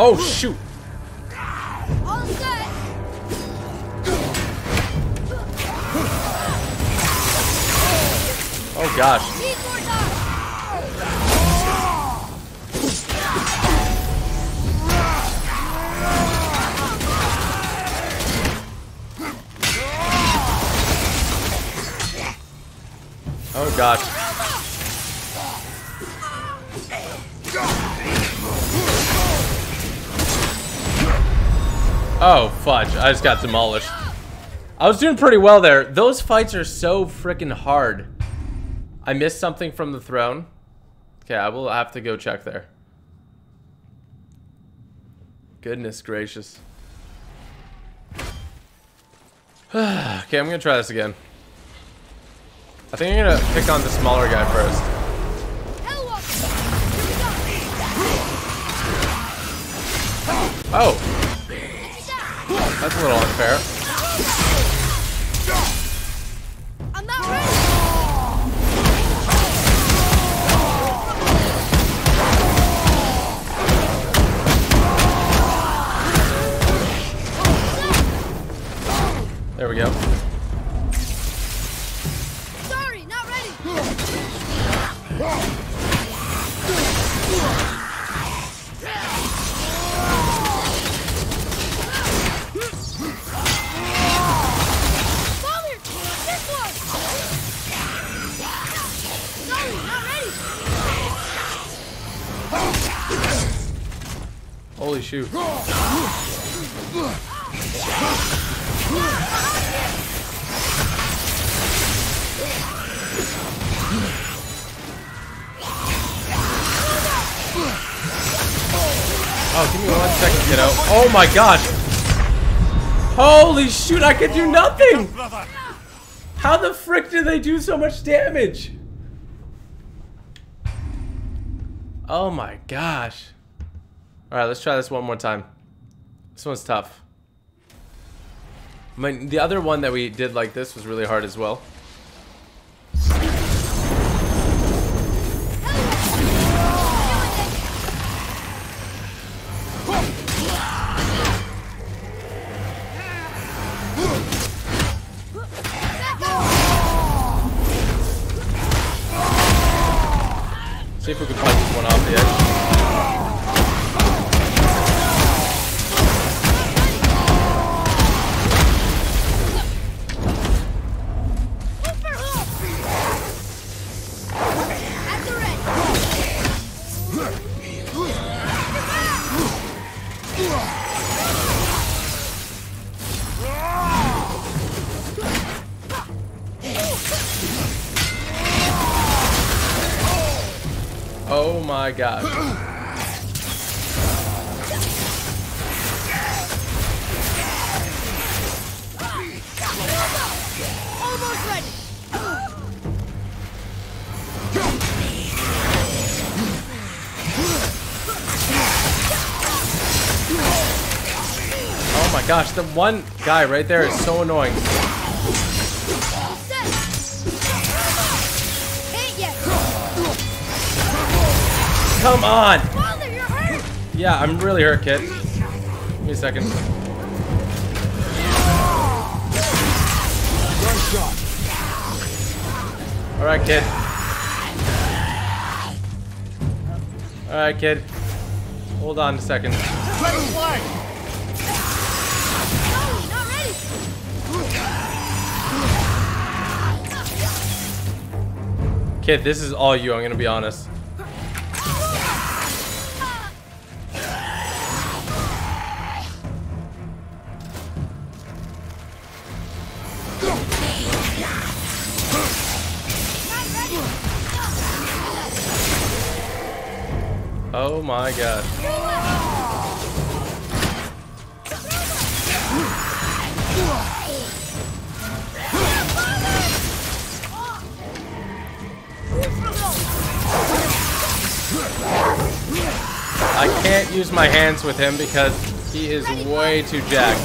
A: Oh shoot! Oh gosh. Oh gosh. Oh fudge! I just got demolished. I was doing pretty well there. Those fights are so freaking hard. I missed something from the throne. Okay, I will have to go check there. Goodness gracious. okay, I'm gonna try this again. I think I'm gonna pick on the smaller guy first. Oh! That's a little unfair. Oh, give me one second, kiddo. Oh my gosh. Holy shoot, I could do nothing! How the frick did they do so much damage? Oh my gosh. Alright, let's try this one more time. This one's tough. I mean, the other one that we did like this was really hard as well. See if we can fight this one off the edge.
B: The
A: one guy right there is so annoying. Come on! Yeah, I'm really hurt, kid. Give me a second. Alright, kid. Alright, kid. Hold on a second. Kid, this is all you, I'm gonna be honest. With him because he is way too jacked.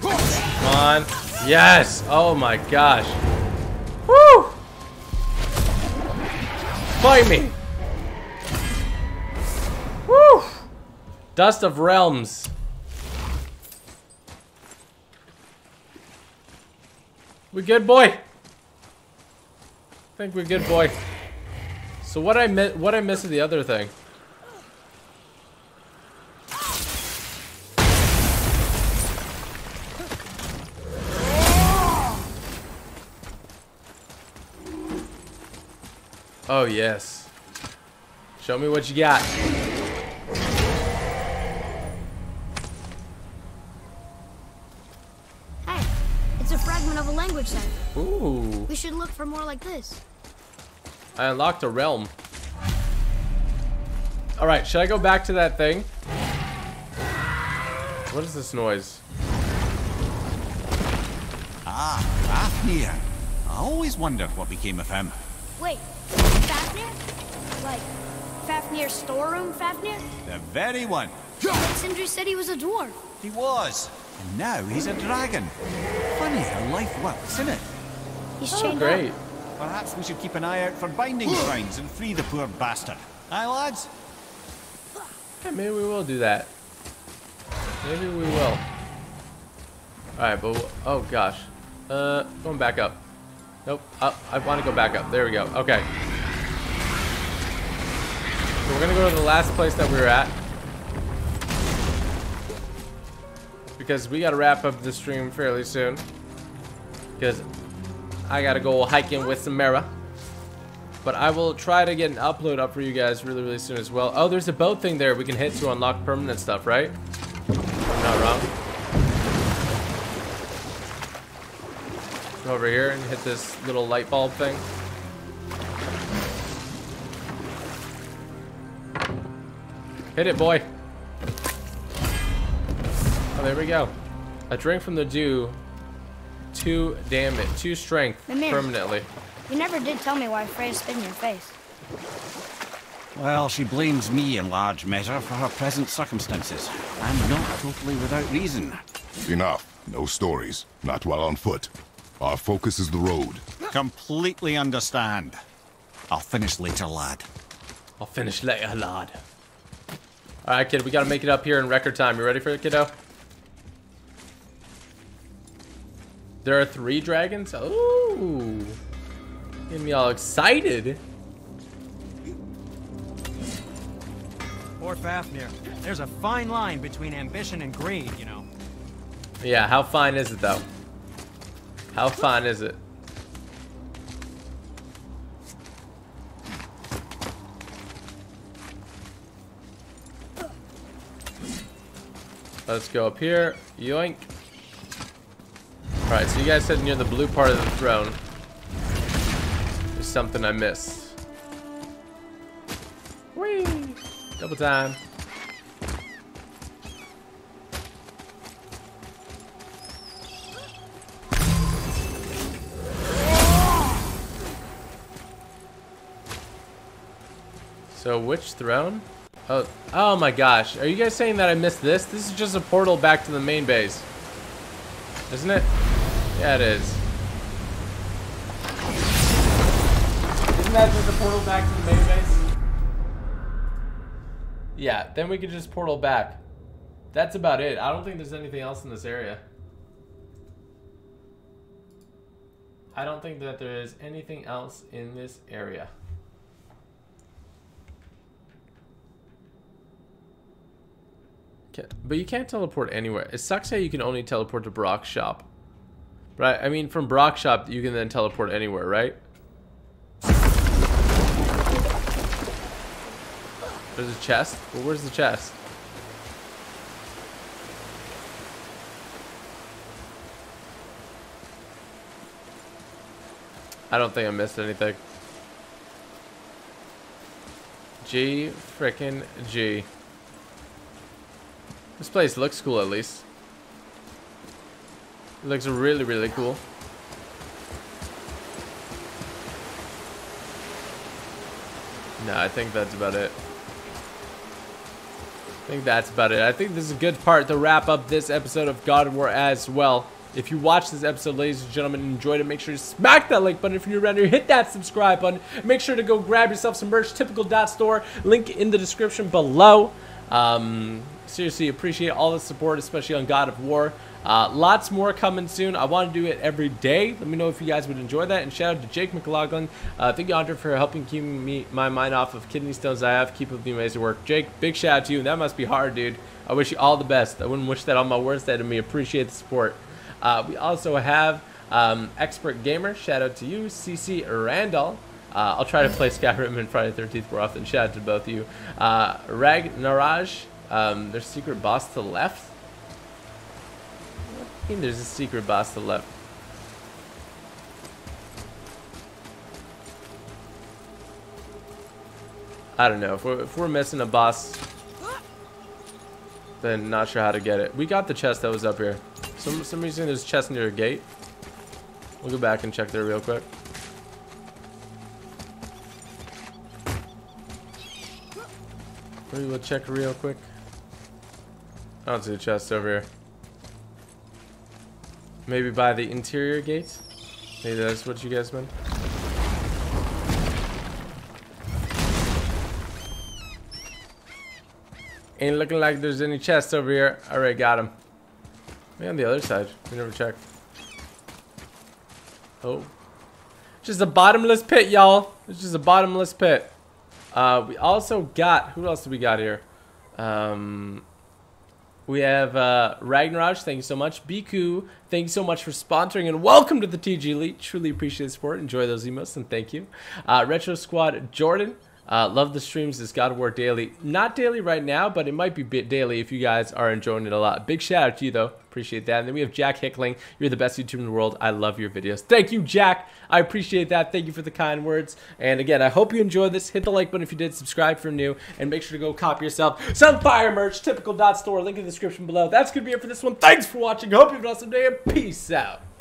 A: Come on. Yes! Oh my gosh. Woo! fight me. Dust of Realms. We good, boy? I think we're good, boy. So what I miss? what I miss is the other thing? Oh yes. Show me what you got.
B: We should look for more like this.
A: I unlocked a realm. Alright, should I go back to that thing? What is this noise?
D: Ah, Fafnir. I always wondered what became of him.
B: Wait, Fafnir? Like, Fafnir storeroom Fafnir?
D: The very one.
B: Sindri said he was a dwarf.
D: He was. And now he's a dragon. Funny how life works, isn't it?
B: He's
A: Oh,
B: chained
A: great.
B: up.
D: Perhaps we should keep an eye out for binding shrines and free the poor bastard. Aye, lads?
A: Yeah, maybe we will do that. Maybe we will. Alright, but... w- Oh, gosh. Uh, going back up. Nope. Up. I want to go back up. There we go. Okay. So we're going to go to the last place that we were at. Because we got to wrap up the stream fairly soon. Because I got to go hiking with Samara. But I will try to get an upload up for you guys really, really soon as well. Oh, there's a boat thing there we can hit to unlock permanent stuff, right? I'm not wrong. Go over here and hit this little light bulb thing. Hit it, boy. Oh, there we go. A drink from the dew. Two damage, two strength
B: Mimir.
A: permanently.
B: You never did tell me why Freya spit in your face.
D: Well, she blames me in large measure for her present circumstances. And not totally without reason.
C: Enough. No stories. Not while on foot. Our focus is the road.
D: Completely understand. I'll finish later, lad.
A: I'll finish later, lad. Alright, kid, we gotta make it up here in record time. You ready for it, kiddo? There are three dragons? Ooh. Getting me all excited.
K: Poor Fafnir. There's a fine line between ambition and greed, you know.
A: Yeah, how fine is it, though? How fine is it? Let's go up here. Yoink. Alright, so you guys said near the blue part of the throne. There's something I missed. Whee! Double time. So which throne? Oh, oh my gosh. Are you guys saying that I missed this? This is just a portal back to the main base. Isn't it? Yeah, it is. Isn't that just a portal back to the main base? Yeah, then we could just portal back. That's about it. I don't think there's anything else in this area. I don't think that there is anything else in this area. But you can't teleport anywhere. It sucks that you can only teleport to Brok's shop. I, I mean, from Brok shop, you can then teleport anywhere, right? There's a chest? Well, where's the chest? I don't think I missed anything. G frickin' G. This place looks cool at least. It looks really, really cool. No, I think that's about it. I think that's about it. I think this is a good part to wrap up this episode of God of War as well. If you watched this episode, ladies and gentlemen, and enjoyed it, make sure to smack that like button if you're around here. Hit that subscribe button. Make sure to go grab yourself some merch. Typical dot store. Link in the description below. Um, seriously, appreciate all the support, especially on God of War. Uh, lots more coming soon. I want to do it every day. Let me know if you guys would enjoy that. And shout out to Jake McLaughlin. Uh, thank you, Andre, for helping keep me my mind off of kidney stones I have. Keep up the amazing work. Jake, big shout out to you. That must be hard, dude. I wish you all the best. I wouldn't wish that on my worst enemy. Appreciate the support. Uh, we also have um, Expert Gamer. Shout out to you. CC Randall. Uh, I'll try to play Skyrim and Friday the 13th more often. Shout out to both of you. Uh, Rag Naraj. Um, there's secret boss to the left. Think there's a secret boss to the left. I don't know. If we're, if we're missing a boss, then not sure how to get it. We got the chest that was up here. Some some reason there's a chest near a gate. We'll go back and check there real quick. We will check real quick. I don't see a chest over here. Maybe by the interior gate? Maybe that's what you guys meant? Ain't looking like there's any chests over here. Alright, got him. Maybe on the other side. We never checked. Oh. Just a bottomless pit, y'all. It's just a bottomless pit. Uh, we also got... Who else do we got here? Um... We have uh, Ragnarok, thank you so much. Biku, thank you so much for sponsoring and welcome to the TG Elite. Truly appreciate the support. Enjoy those emotes and thank you. Uh, Retro Squad Jordan, uh, love the streams. It's God of War daily. Not daily right now, but it might be bit daily if you guys are enjoying it a lot. Big shout out to you though. Appreciate that. And then we have Jack Hickling. You're the best YouTuber in the world. I love your videos. Thank you, Jack. I appreciate that. Thank you for the kind words. And again, I hope you enjoyed this. Hit the like button if you did. Subscribe for new. And make sure to go copy yourself some fire merch. Typical dot store. Link in the description below. That's going to be it for this one. Thanks for watching. Hope you have an awesome day. And peace out.